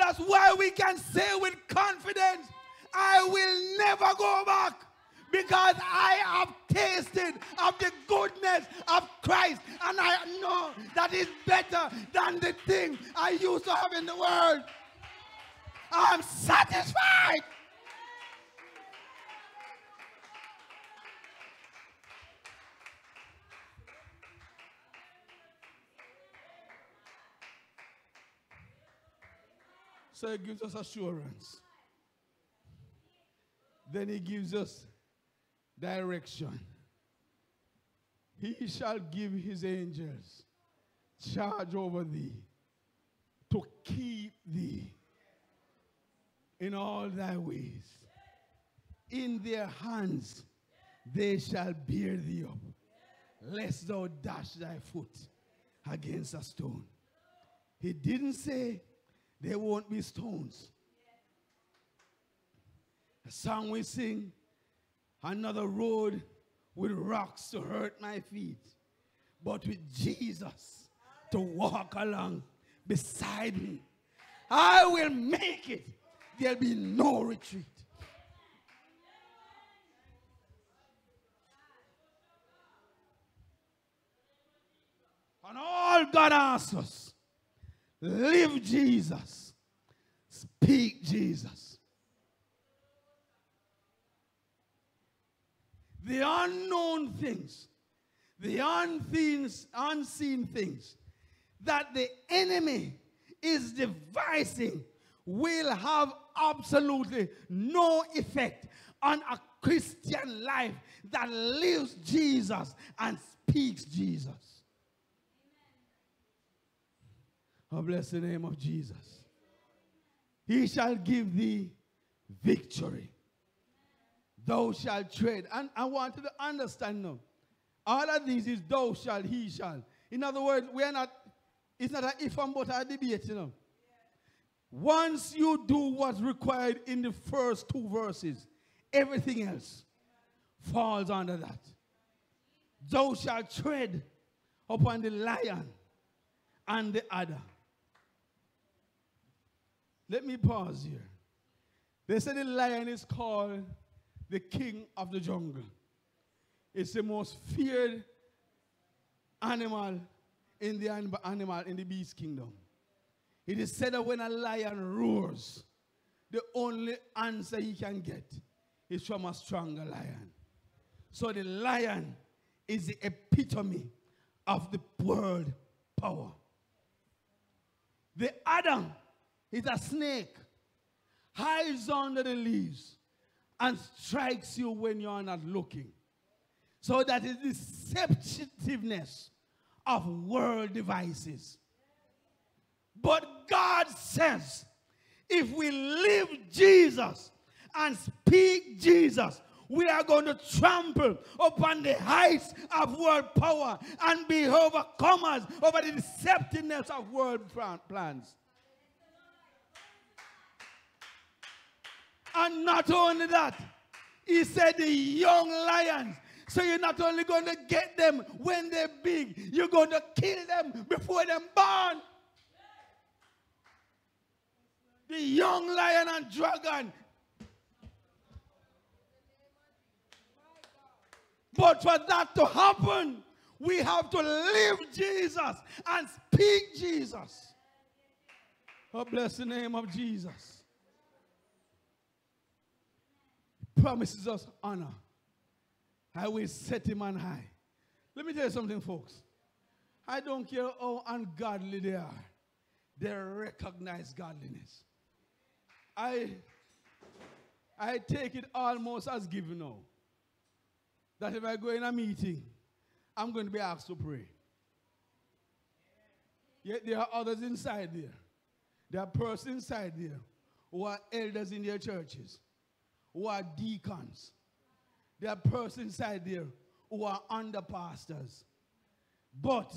That's why we can say with confidence, I will never go back because I have tasted of the goodness of Christ and I know that is better than the thing I used to have in the world. I'm satisfied. So he gives us assurance. Then he gives us direction. He shall give his angels charge over thee to keep thee in all thy ways. In their hands they shall bear thee up, lest thou dash thy foot against a stone. He didn't say there won't be stones. A song we sing, another road with rocks to hurt my feet, but with Jesus to walk along beside me. I will make it. There'll be no retreat. And all God asks us, live Jesus, speak Jesus. The unknown things, the unseen, unseen things that the enemy is devising will have absolutely no effect on a Christian life that lives Jesus and speaks Jesus. Oh, bless the name of Jesus. He shall give thee victory. Thou shalt tread. And I want you to understand now. All of these is thou shall, he shall. In other words, we are not, it's not an if and but a debate, you know. Once you do what's required in the first two verses, everything else falls under that. Thou shalt tread upon the lion and the adder. Let me pause here. They say the lion is called the king of the jungle. It's the most feared animal in the animal in the beast kingdom. It is said that when a lion roars, the only answer he can get is from a stronger lion. So the lion is the epitome of the world power. The adder is a snake, hides under the leaves, and strikes you when you are not looking. So that is the deceptiveness of world devices. But God says, if we live Jesus and speak Jesus, we are going to trample upon the heights of world power and be overcomers over the deceptiveness of world plans. And not only that, he said the young lions. So you're not only going to get them when they're big, you're going to kill them before they're born. The young lion and dragon. But for that to happen, we have to live Jesus and speak Jesus. Oh, bless the name of Jesus. Promises us honor. I will set him on high. Let me tell you something, folks. I don't care how ungodly they are, they recognize godliness. I, I take it almost as given now that if I go in a meeting, I'm going to be asked to pray. Yet there are others inside there. There are persons inside there who are elders in their churches who are deacons. There are persons inside there who are under pastors. But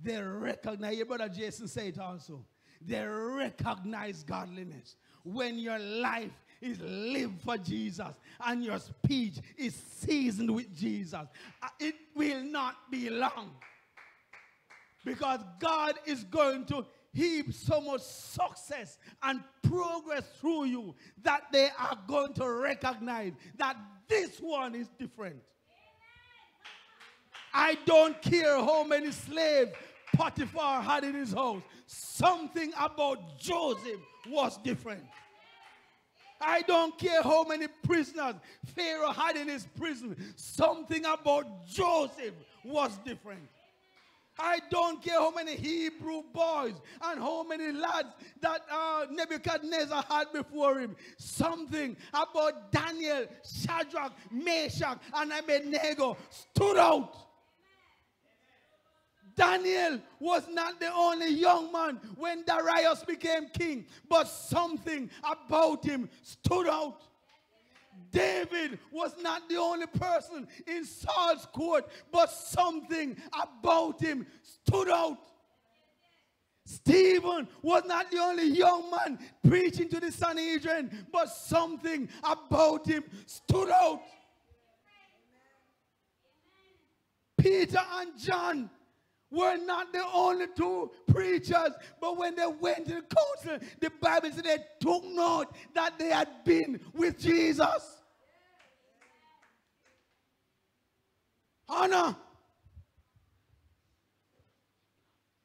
they recognize, your brother Jason said it also, they recognize godliness. When your life is lived for Jesus and your speech is seasoned with Jesus, uh, it will not be long. Because God is going to heap so much success and progress through you that they are going to recognize that this one is different. I don't care how many slaves Potiphar had in his house. Something about Joseph was different. I don't care how many prisoners Pharaoh had in his prison. Something about Joseph was different. I don't care how many Hebrew boys and how many lads that uh, Nebuchadnezzar had before him. Something about Daniel, Shadrach, Meshach, and Abednego stood out. Daniel was not the only young man when Darius became king, but something about him stood out. David was not the only person in Saul's court, but something about him stood out. Stephen was not the only young man preaching to the Sanhedrin, but something about him stood out. Peter and John were not the only two preachers, but when they went to the council, the Bible said they took note that they had been with Jesus. Honor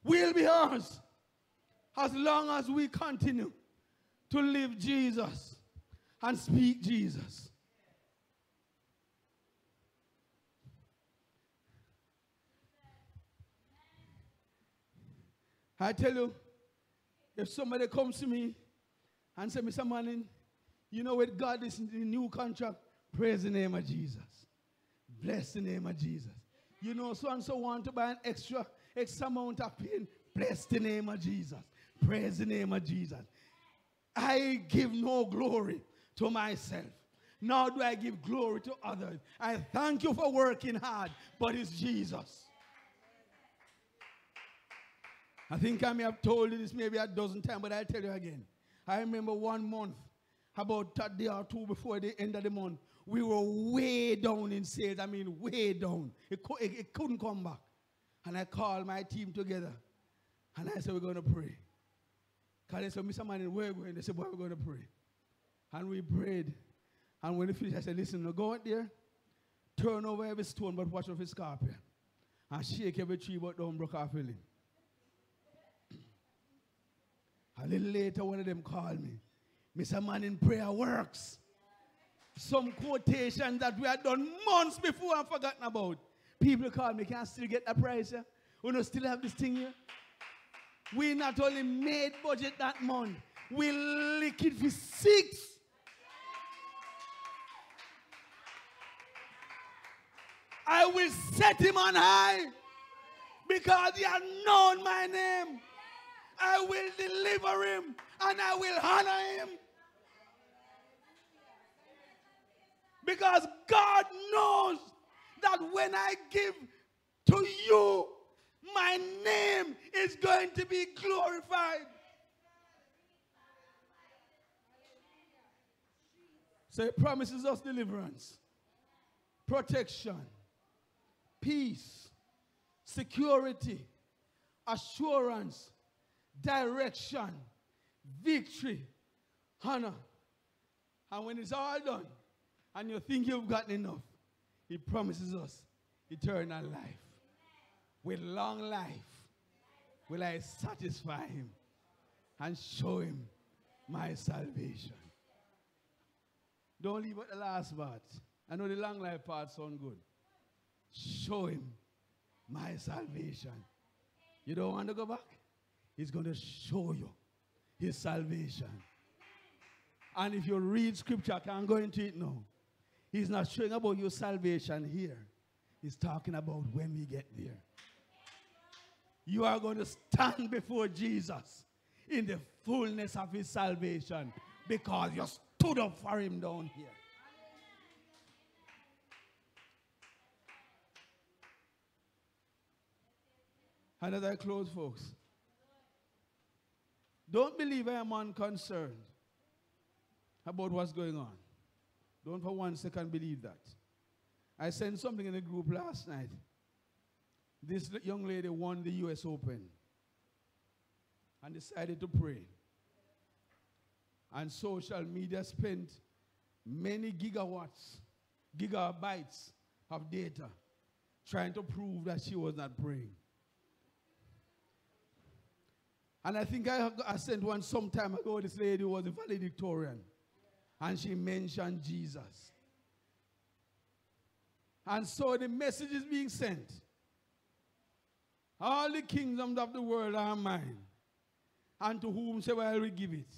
will be ours as long as we continue to live Jesus and speak Jesus. I tell you, if somebody comes to me and say, Mr. Manning, you know with God is in the new contract, praise the name of Jesus. Bless the name of Jesus. You know, so and so want to buy an extra X amount of pain. Bless the name of Jesus. Praise the name of Jesus. I give no glory to myself, nor do I give glory to others. I thank you for working hard, but it's Jesus. I think I may have told you this maybe a dozen times, but I'll tell you again. I remember one month, about a day or two before the end of the month, we were way down in sales. I mean, way down. It, co- it, it couldn't come back. And I called my team together. And I said, we're going to pray. Because they said, Mr. Manning, where are we going? They said, boy, we're going to pray. And we prayed. And when we finished, I said, listen, now go out there, turn over every stone, but watch off his scorpion. And shake every tree, but don't break off a. A little later, one of them called me. Mr. Manning, prayer works. Some quotation that we had done months before and forgotten about. People call me, can I still get that price? Yeah? We still have this thing here. We not only made budget that month, we lick it for six. I will set him on high because he has known my name. I will deliver him and I will honor him. Because God knows that when I give to you, my name is going to be glorified. So he promises us deliverance, protection, peace, security, assurance, direction, victory, honor. And when it's all done, and you think you've gotten enough, he promises us eternal life. With long life will I satisfy him and show him my salvation. Don't leave at the last part. I know the long life part sound good. Show him my salvation. You don't want to go back? He's going to show you his salvation. And if you read scripture, I can't go into it now. He's not showing about your salvation here. He's talking about when we get there. You are going to stand before Jesus in the fullness of his salvation because you stood up for him down here. And as I close, folks, don't believe I am unconcerned about what's going on. Don't for one second believe that. I sent something in the group last night. This young lady won the US Open and decided to pray. And social media spent many gigawatts, gigabytes of data trying to prove that she was not praying. And I think I, I sent one some time ago. This lady was a valedictorian. And she mentioned Jesus. And so the message is being sent. All the kingdoms of the world are mine. And to whomsoever I will give it.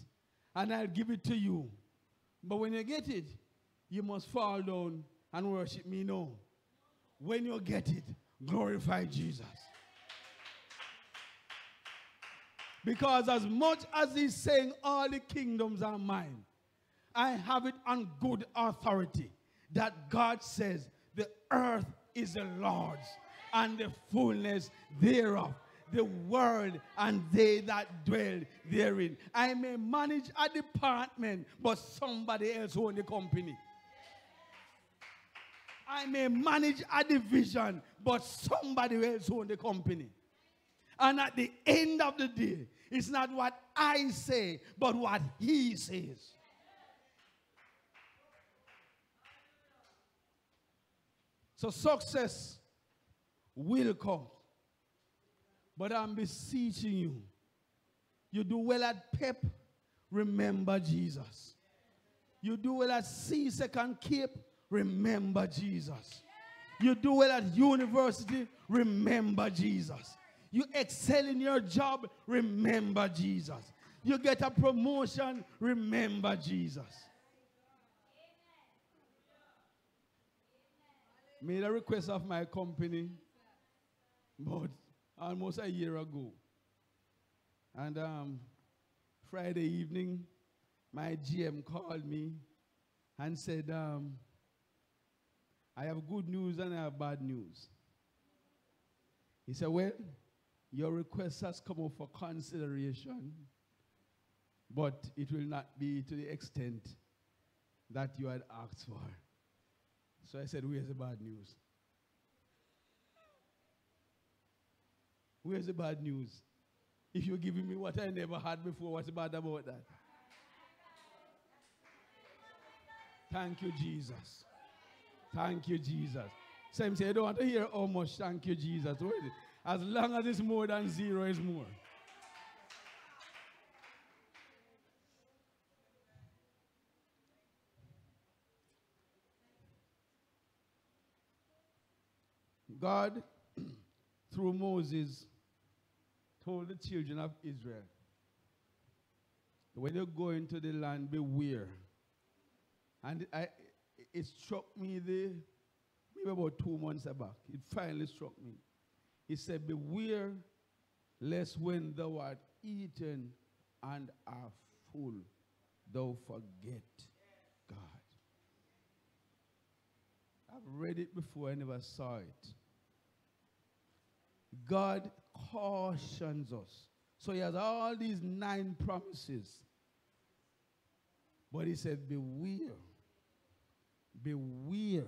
And I'll give it to you. But when you get it, you must fall down and worship me. No. When you get it, glorify Jesus. Because as much as he's saying all the kingdoms are mine, I have it on good authority that God says the earth is the Lord's and the fullness thereof, the world and they that dwell therein. I may manage a department, but somebody else own the company. I may manage a division, but somebody else own the company. And at the end of the day, it's not what I say, but what he says. So success will come. But I'm beseeching you. You do well at PEP, remember Jesus. You do well at C Second CAPE, remember Jesus. You do well at university, remember Jesus. You excel in your job, remember Jesus. You get a promotion, remember Jesus. Made a request of my company but almost a year ago. And um, Friday evening, my GM called me and said, um, I have good news and I have bad news. He said, Well, your request has come up for consideration, but it will not be to the extent that you had asked for. So I said, Where's the bad news? Where's the bad news? If you're giving me what I never had before, what's bad about that? Thank you, Jesus. Thank you, Jesus. Same say, I don't want to hear how much thank you, Jesus. As long as it's more than zero, it's more. God, <clears throat> through Moses, told the children of Israel, when you go into the land, beware. And I, it struck me the, maybe about two months back. It finally struck me. He said, Beware lest when thou art eaten and are full, thou forget God. I've read it before, I never saw it. God cautions us. So he has all these nine promises. But he said, Beware, beware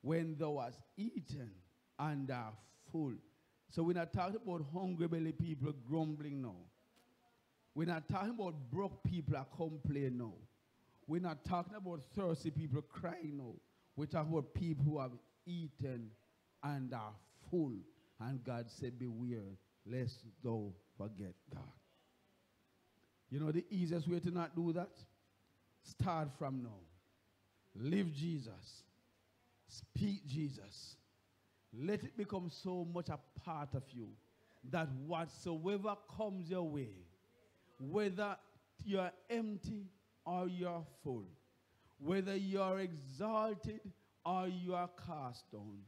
when thou hast eaten and are full. So we're not talking about hungry belly people grumbling now. We're not talking about broke people complaining now. We're not talking about thirsty people crying now. We're talking about people who have eaten and are full. And God said, Beware, lest thou forget God. You know the easiest way to not do that? Start from now. Live Jesus. Speak Jesus. Let it become so much a part of you that whatsoever comes your way, whether you're empty or you're full, whether you're exalted or you are cast down,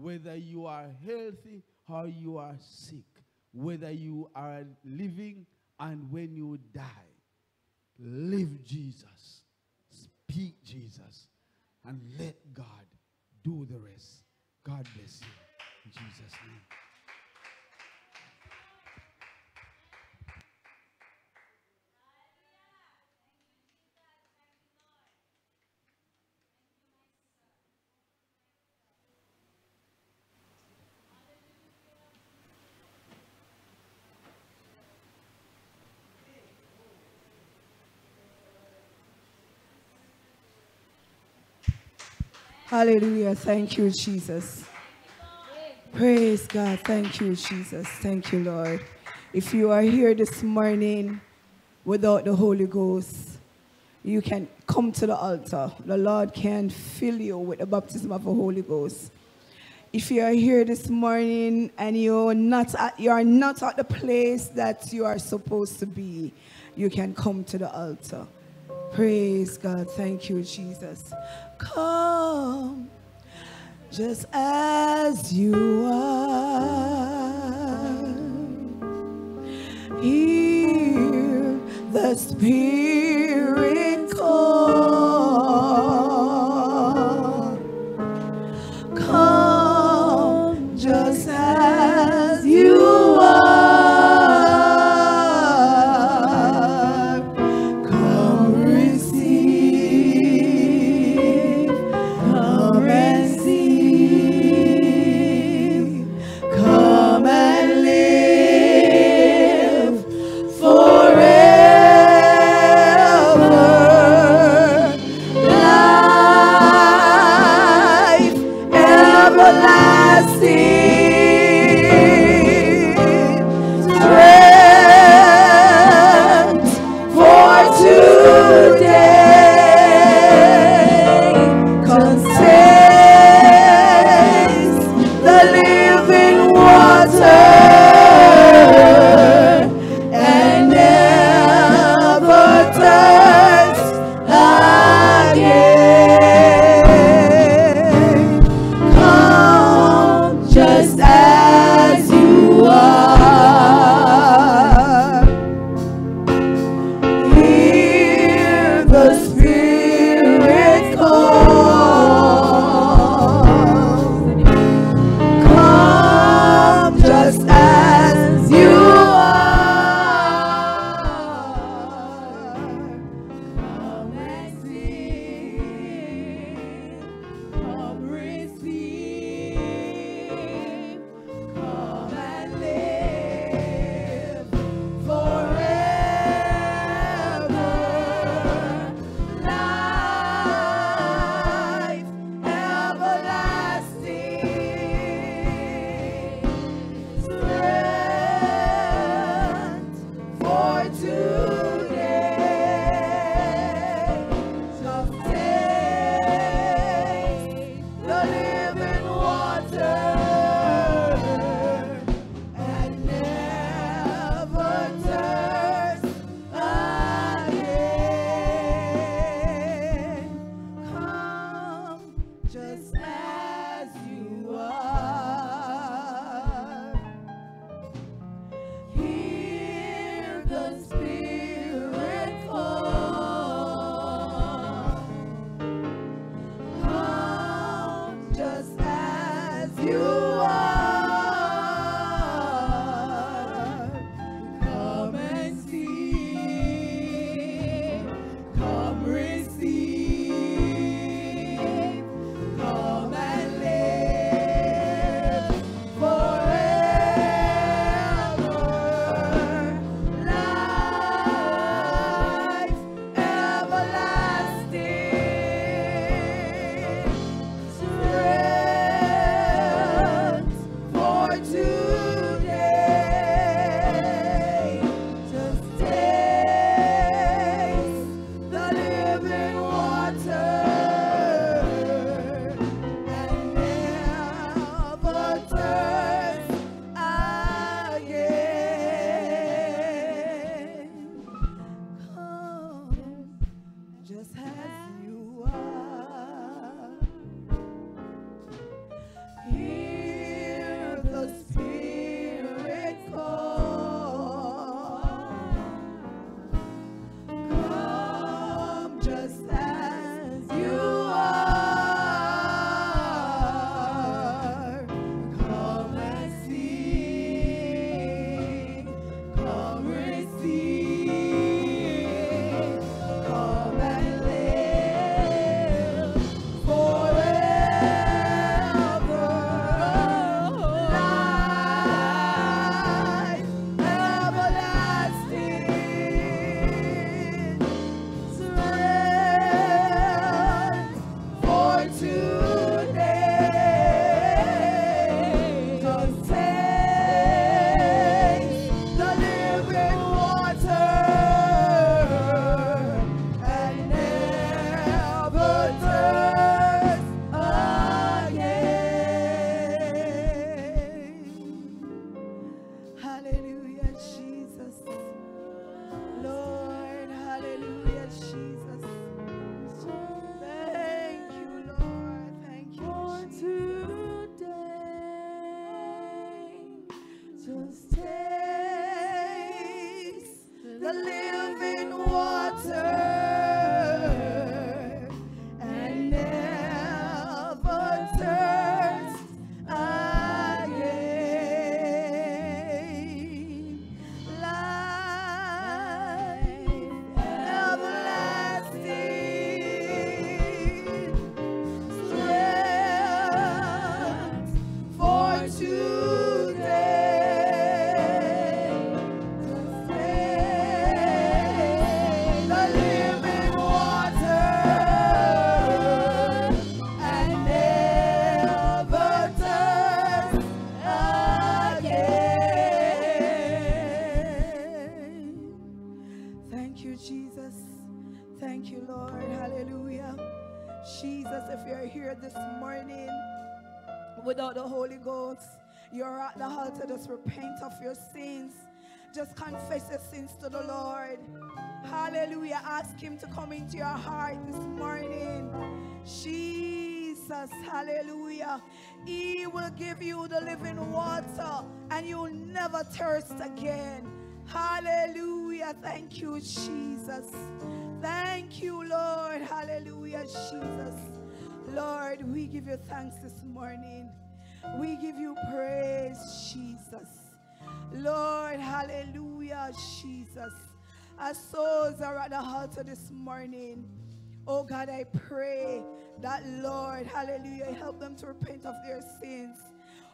whether you are healthy how you are sick, whether you are living and when you die. Live Jesus, speak Jesus, and let God do the rest. God bless you. In Jesus' name. Hallelujah. Thank you, Jesus. Praise God. Thank you, Jesus. Thank you, Lord. If you are here this morning without the Holy Ghost, you can come to the altar. The Lord can fill you with the baptism of the Holy Ghost. If you are here this morning and you're not at, you are not at the place that you are supposed to be, you can come to the altar. Praise God. Thank you, Jesus. Come just as you are. Hear the Spirit. Sins. Just confess your sins to the Lord. Hallelujah. Ask Him to come into your heart this morning. Jesus, hallelujah. He will give you the living water and you'll never thirst again. Hallelujah. Thank you, Jesus. Thank you, Lord. Hallelujah, Jesus. Lord, we give you thanks this morning. We give you praise, Jesus. Lord, hallelujah, Jesus. Our souls are at the altar this morning. Oh God, I pray that, Lord, hallelujah, help them to repent of their sins.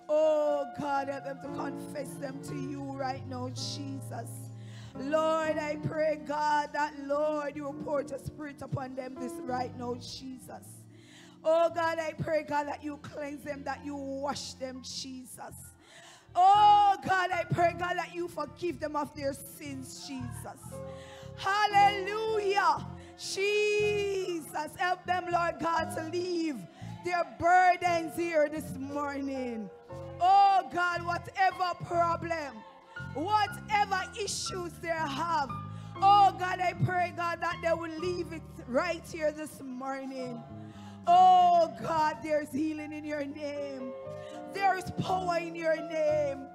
Oh God, help them to confess them to you right now, Jesus. Lord, I pray, God, that, Lord, you will pour your spirit upon them this right now, Jesus. Oh God, I pray, God, that you cleanse them, that you wash them, Jesus. Oh God, I pray, God, that you forgive them of their sins, Jesus. Hallelujah. Jesus, help them, Lord God, to leave their burdens here this morning. Oh God, whatever problem, whatever issues they have, oh God, I pray, God, that they will leave it right here this morning. Oh God, there's healing in your name. There is power in your name.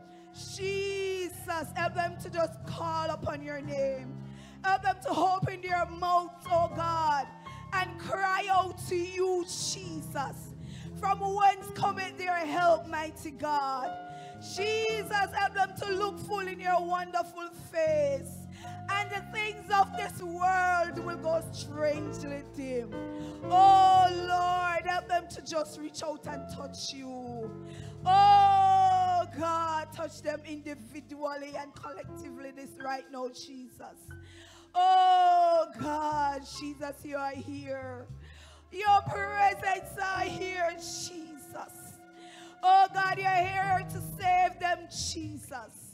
Jesus, help them to just call upon your name. Help them to open their mouths, oh God, and cry out to you, Jesus. From whence cometh their help, mighty God? Jesus, help them to look full in your wonderful face. And the things of this world will go strangely dim. Oh Lord, help them to just reach out and touch you. Oh God, touch them individually and collectively this right now, Jesus. Oh God, Jesus, you are here. Your presence are here, Jesus. Oh God, you're here to save them, Jesus.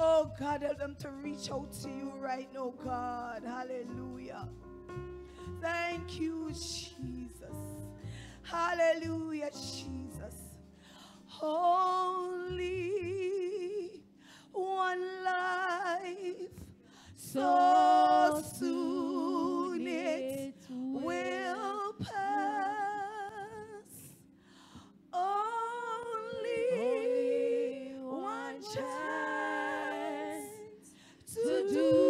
Oh God, help them to reach out to you right now, God. Hallelujah. Thank you, Jesus. Hallelujah, Jesus. Only one life, so soon it will pass. Only one chance to do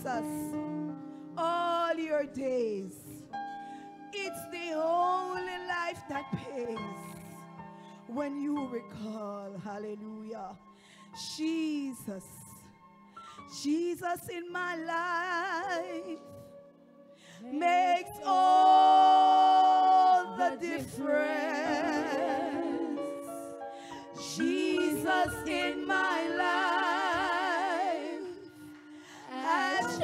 Jesus all your days. It's the only life that pays when you recall. Hallelujah. Jesus. Jesus in my life makes all the difference. Jesus in my life has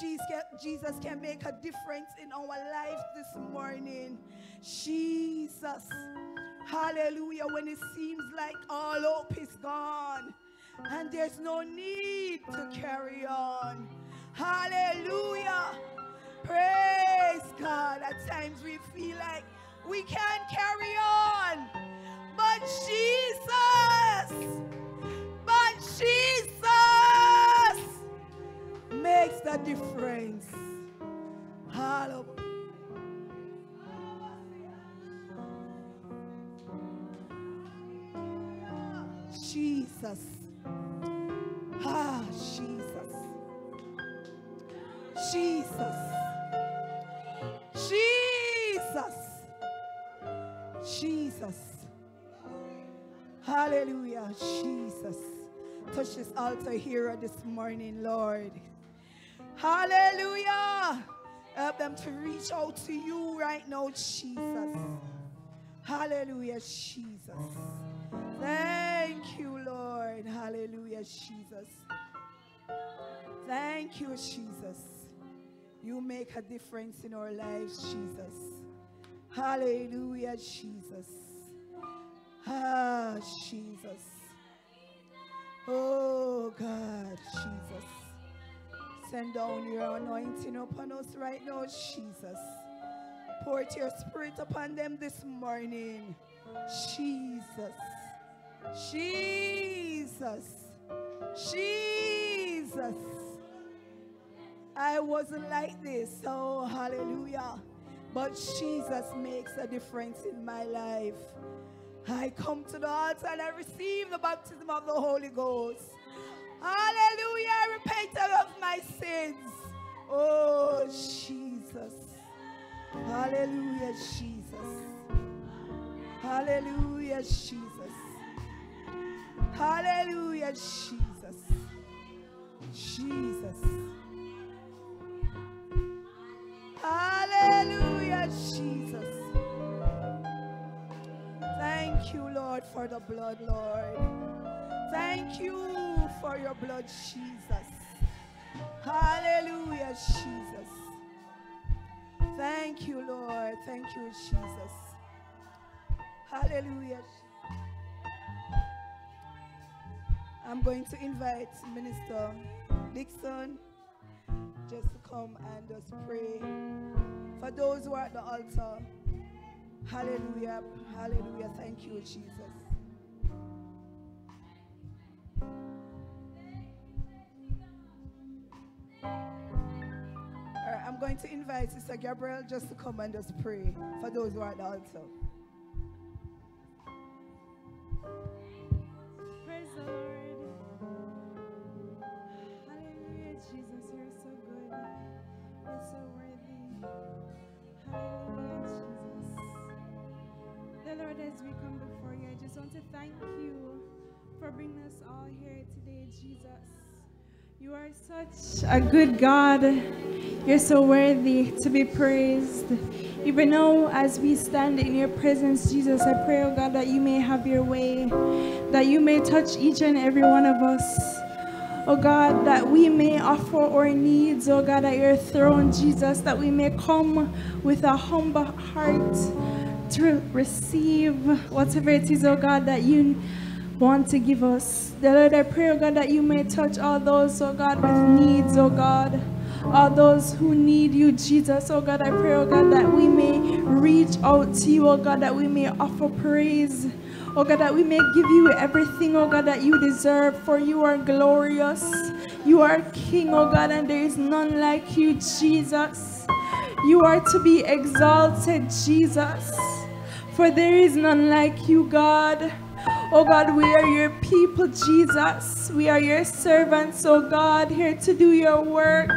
Jesus can, make a difference in our life this morning. Jesus. Hallelujah. When it seems like all hope is gone and there's no need to carry on. Hallelujah. Praise God. At times we feel like we can't carry on. But Jesus, but Jesus makes the difference. Hallelujah. Jesus. Ah, Jesus. Jesus. Jesus. Jesus. Hallelujah. Jesus. Touch this altar here this morning, Lord. Hallelujah. Help them to reach out to you right now, Jesus. Hallelujah, Jesus. Thank you, Lord. Hallelujah, Jesus. Thank you, Jesus. You make a difference in our lives, Jesus. Hallelujah, Jesus. Ah, Jesus. Oh, God, Jesus. Send down your anointing upon us right now, Jesus. Pour your spirit upon them this morning. Jesus. Jesus. Jesus. I wasn't like this. Oh, hallelujah. But Jesus makes a difference in my life. I come to the altar and I receive the baptism of the Holy Ghost. Hallelujah. I repent of my sins. Oh, Jesus. Hallelujah, Jesus. Hallelujah, Jesus. Hallelujah, Jesus. Jesus. Hallelujah, Jesus. Thank you, Lord, for the blood, Lord. Thank you for your blood, Jesus. Hallelujah, Jesus. Thank you, Lord. Thank you, Jesus. Hallelujah. I'm going to invite Minister Dixon just to come and just pray for those who are at the altar. Hallelujah. Hallelujah. Thank you, Jesus. Right, I'm going to invite Sister Gabriel just to come and just pray for those who are at the altar. Praise the Lord. Hallelujah, Jesus, you're so good. You're so worthy. Hallelujah, Jesus. The Lord, as we come before you, I just want to thank you for bringing us all here today, Jesus. You are such a good God. You're so worthy to be praised. Even now, as we stand in your presence, Jesus, I pray, oh God, that you may have your way, that you may touch each and every one of us. Oh God, that we may offer our needs, oh God, at your throne, Jesus, that we may come with a humble heart to receive whatever it is, oh God, that you want to give us. The Lord, I pray, oh God, that you may touch all those, oh God, with needs, oh God. All those who need you, Jesus, oh God, I pray, oh God, that we may reach out to you, oh God, that we may offer praise. Oh God, that we may give you everything, oh God, that you deserve, for you are glorious. You are King, oh God, and there is none like you, Jesus. You are to be exalted, Jesus, for there is none like you, God. Oh God, we are your people, Jesus. We are your servants, oh God, here to do your work.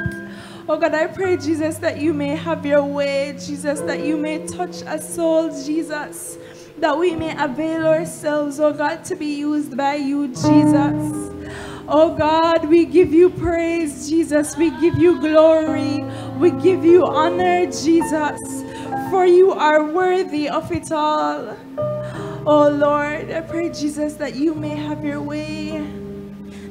Oh God, I pray, Jesus, that you may have your way, Jesus, that you may touch a soul, Jesus, that we may avail ourselves, oh God, to be used by you, Jesus. Oh God, we give you praise, Jesus. We give you glory. We give you honor, Jesus, for you are worthy of it all. Oh Lord, I pray, Jesus, that you may have your way.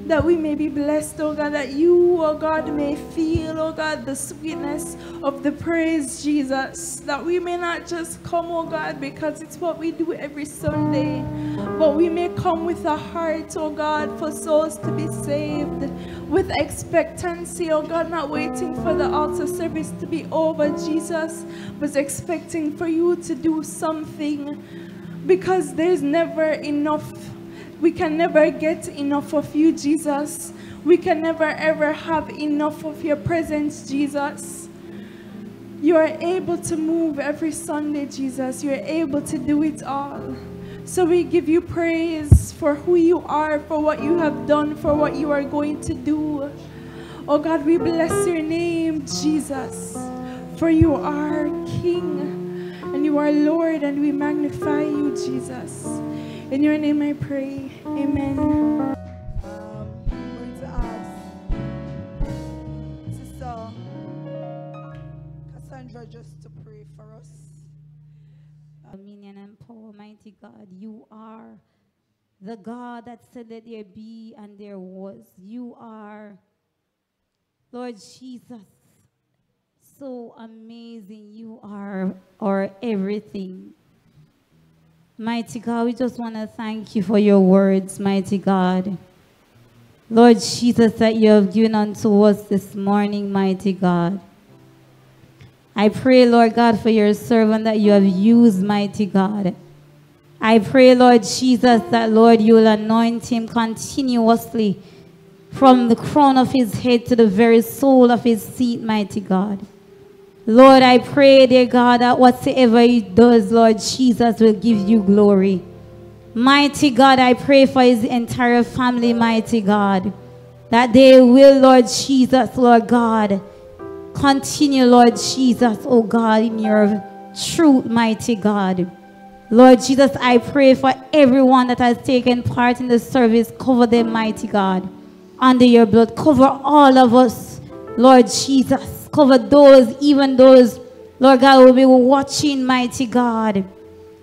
That we may be blessed, oh God, that you, oh God, may feel, oh God, the sweetness of the praise, Jesus. That we may not just come, oh God, because it's what we do every Sunday, but we may come with a heart, oh God, for souls to be saved, with expectancy, oh God, not waiting for the altar service to be over, Jesus, but expecting for you to do something because there's never enough. We can never get enough of you, Jesus. We can never ever have enough of your presence, Jesus. You are able to move every Sunday, Jesus. You are able to do it all. So we give you praise for who you are, for what you have done, for what you are going to do. Oh God, we bless your name, Jesus, for you are King and you are Lord, and we magnify you, Jesus. In your name I pray. Amen. Just to pray for us. dominion and power, mighty God. You are the God that said that there be and there was. You are, Lord Jesus, so amazing. You are our everything. Mighty God, we just want to thank you for your words, mighty God. Lord Jesus, that you have given unto us this morning, mighty God. I pray, Lord God, for your servant that you have used, mighty God. I pray, Lord Jesus, that, Lord, you will anoint him continuously from the crown of his head to the very sole of his feet, mighty God. Lord, I pray, dear God, that whatsoever he does, Lord Jesus, will give you glory. Mighty God, I pray for his entire family, mighty God, that they will, Lord Jesus, Lord God, continue, Lord Jesus, oh God, in your truth, mighty God. Lord Jesus, I pray for everyone that has taken part in the service. Cover them, mighty God, under your blood. Cover all of us, Lord Jesus. Cover those, even those, Lord God, who will be watching, mighty God.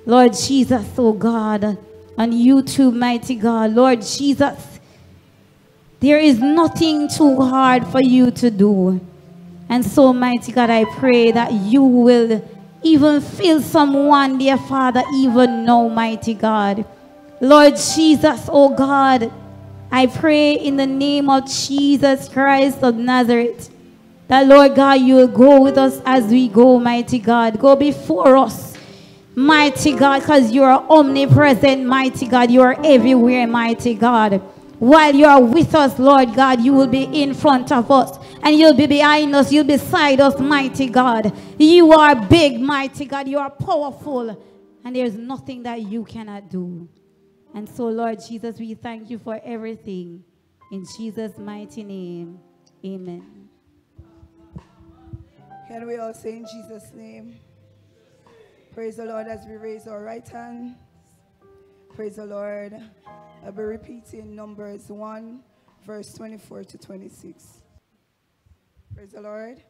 Lord Jesus, oh God, on YouTube, mighty God. Lord Jesus, there is nothing too hard for you to do. And so, mighty God, I pray that you will even fill someone, dear Father, even now, mighty God. Lord Jesus, oh God, I pray in the name of Jesus Christ of Nazareth that, Lord God, you will go with us as we go, mighty God. Go before us, mighty God, because you are omnipresent, mighty God. You are everywhere, mighty God. While you are with us, Lord God, you will be in front of us and you'll be behind us. You'll be beside us, mighty God. You are big, mighty God. You are powerful and there's nothing that you cannot do. And so, Lord Jesus, we thank you for everything. In Jesus' mighty name, amen. Can we all say in Jesus' name? Praise the Lord as we raise our right hand. Praise the Lord. I'll be repeating Numbers 1, verse 24 to 26. Praise the Lord.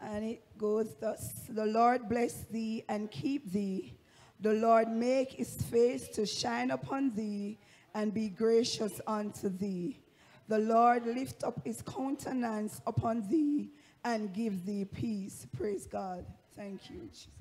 And it goes thus The Lord bless thee and keep thee. The Lord make his face to shine upon thee and be gracious unto thee. The Lord lift up his countenance upon thee and give thee peace. Praise God. Thank you, Jesus.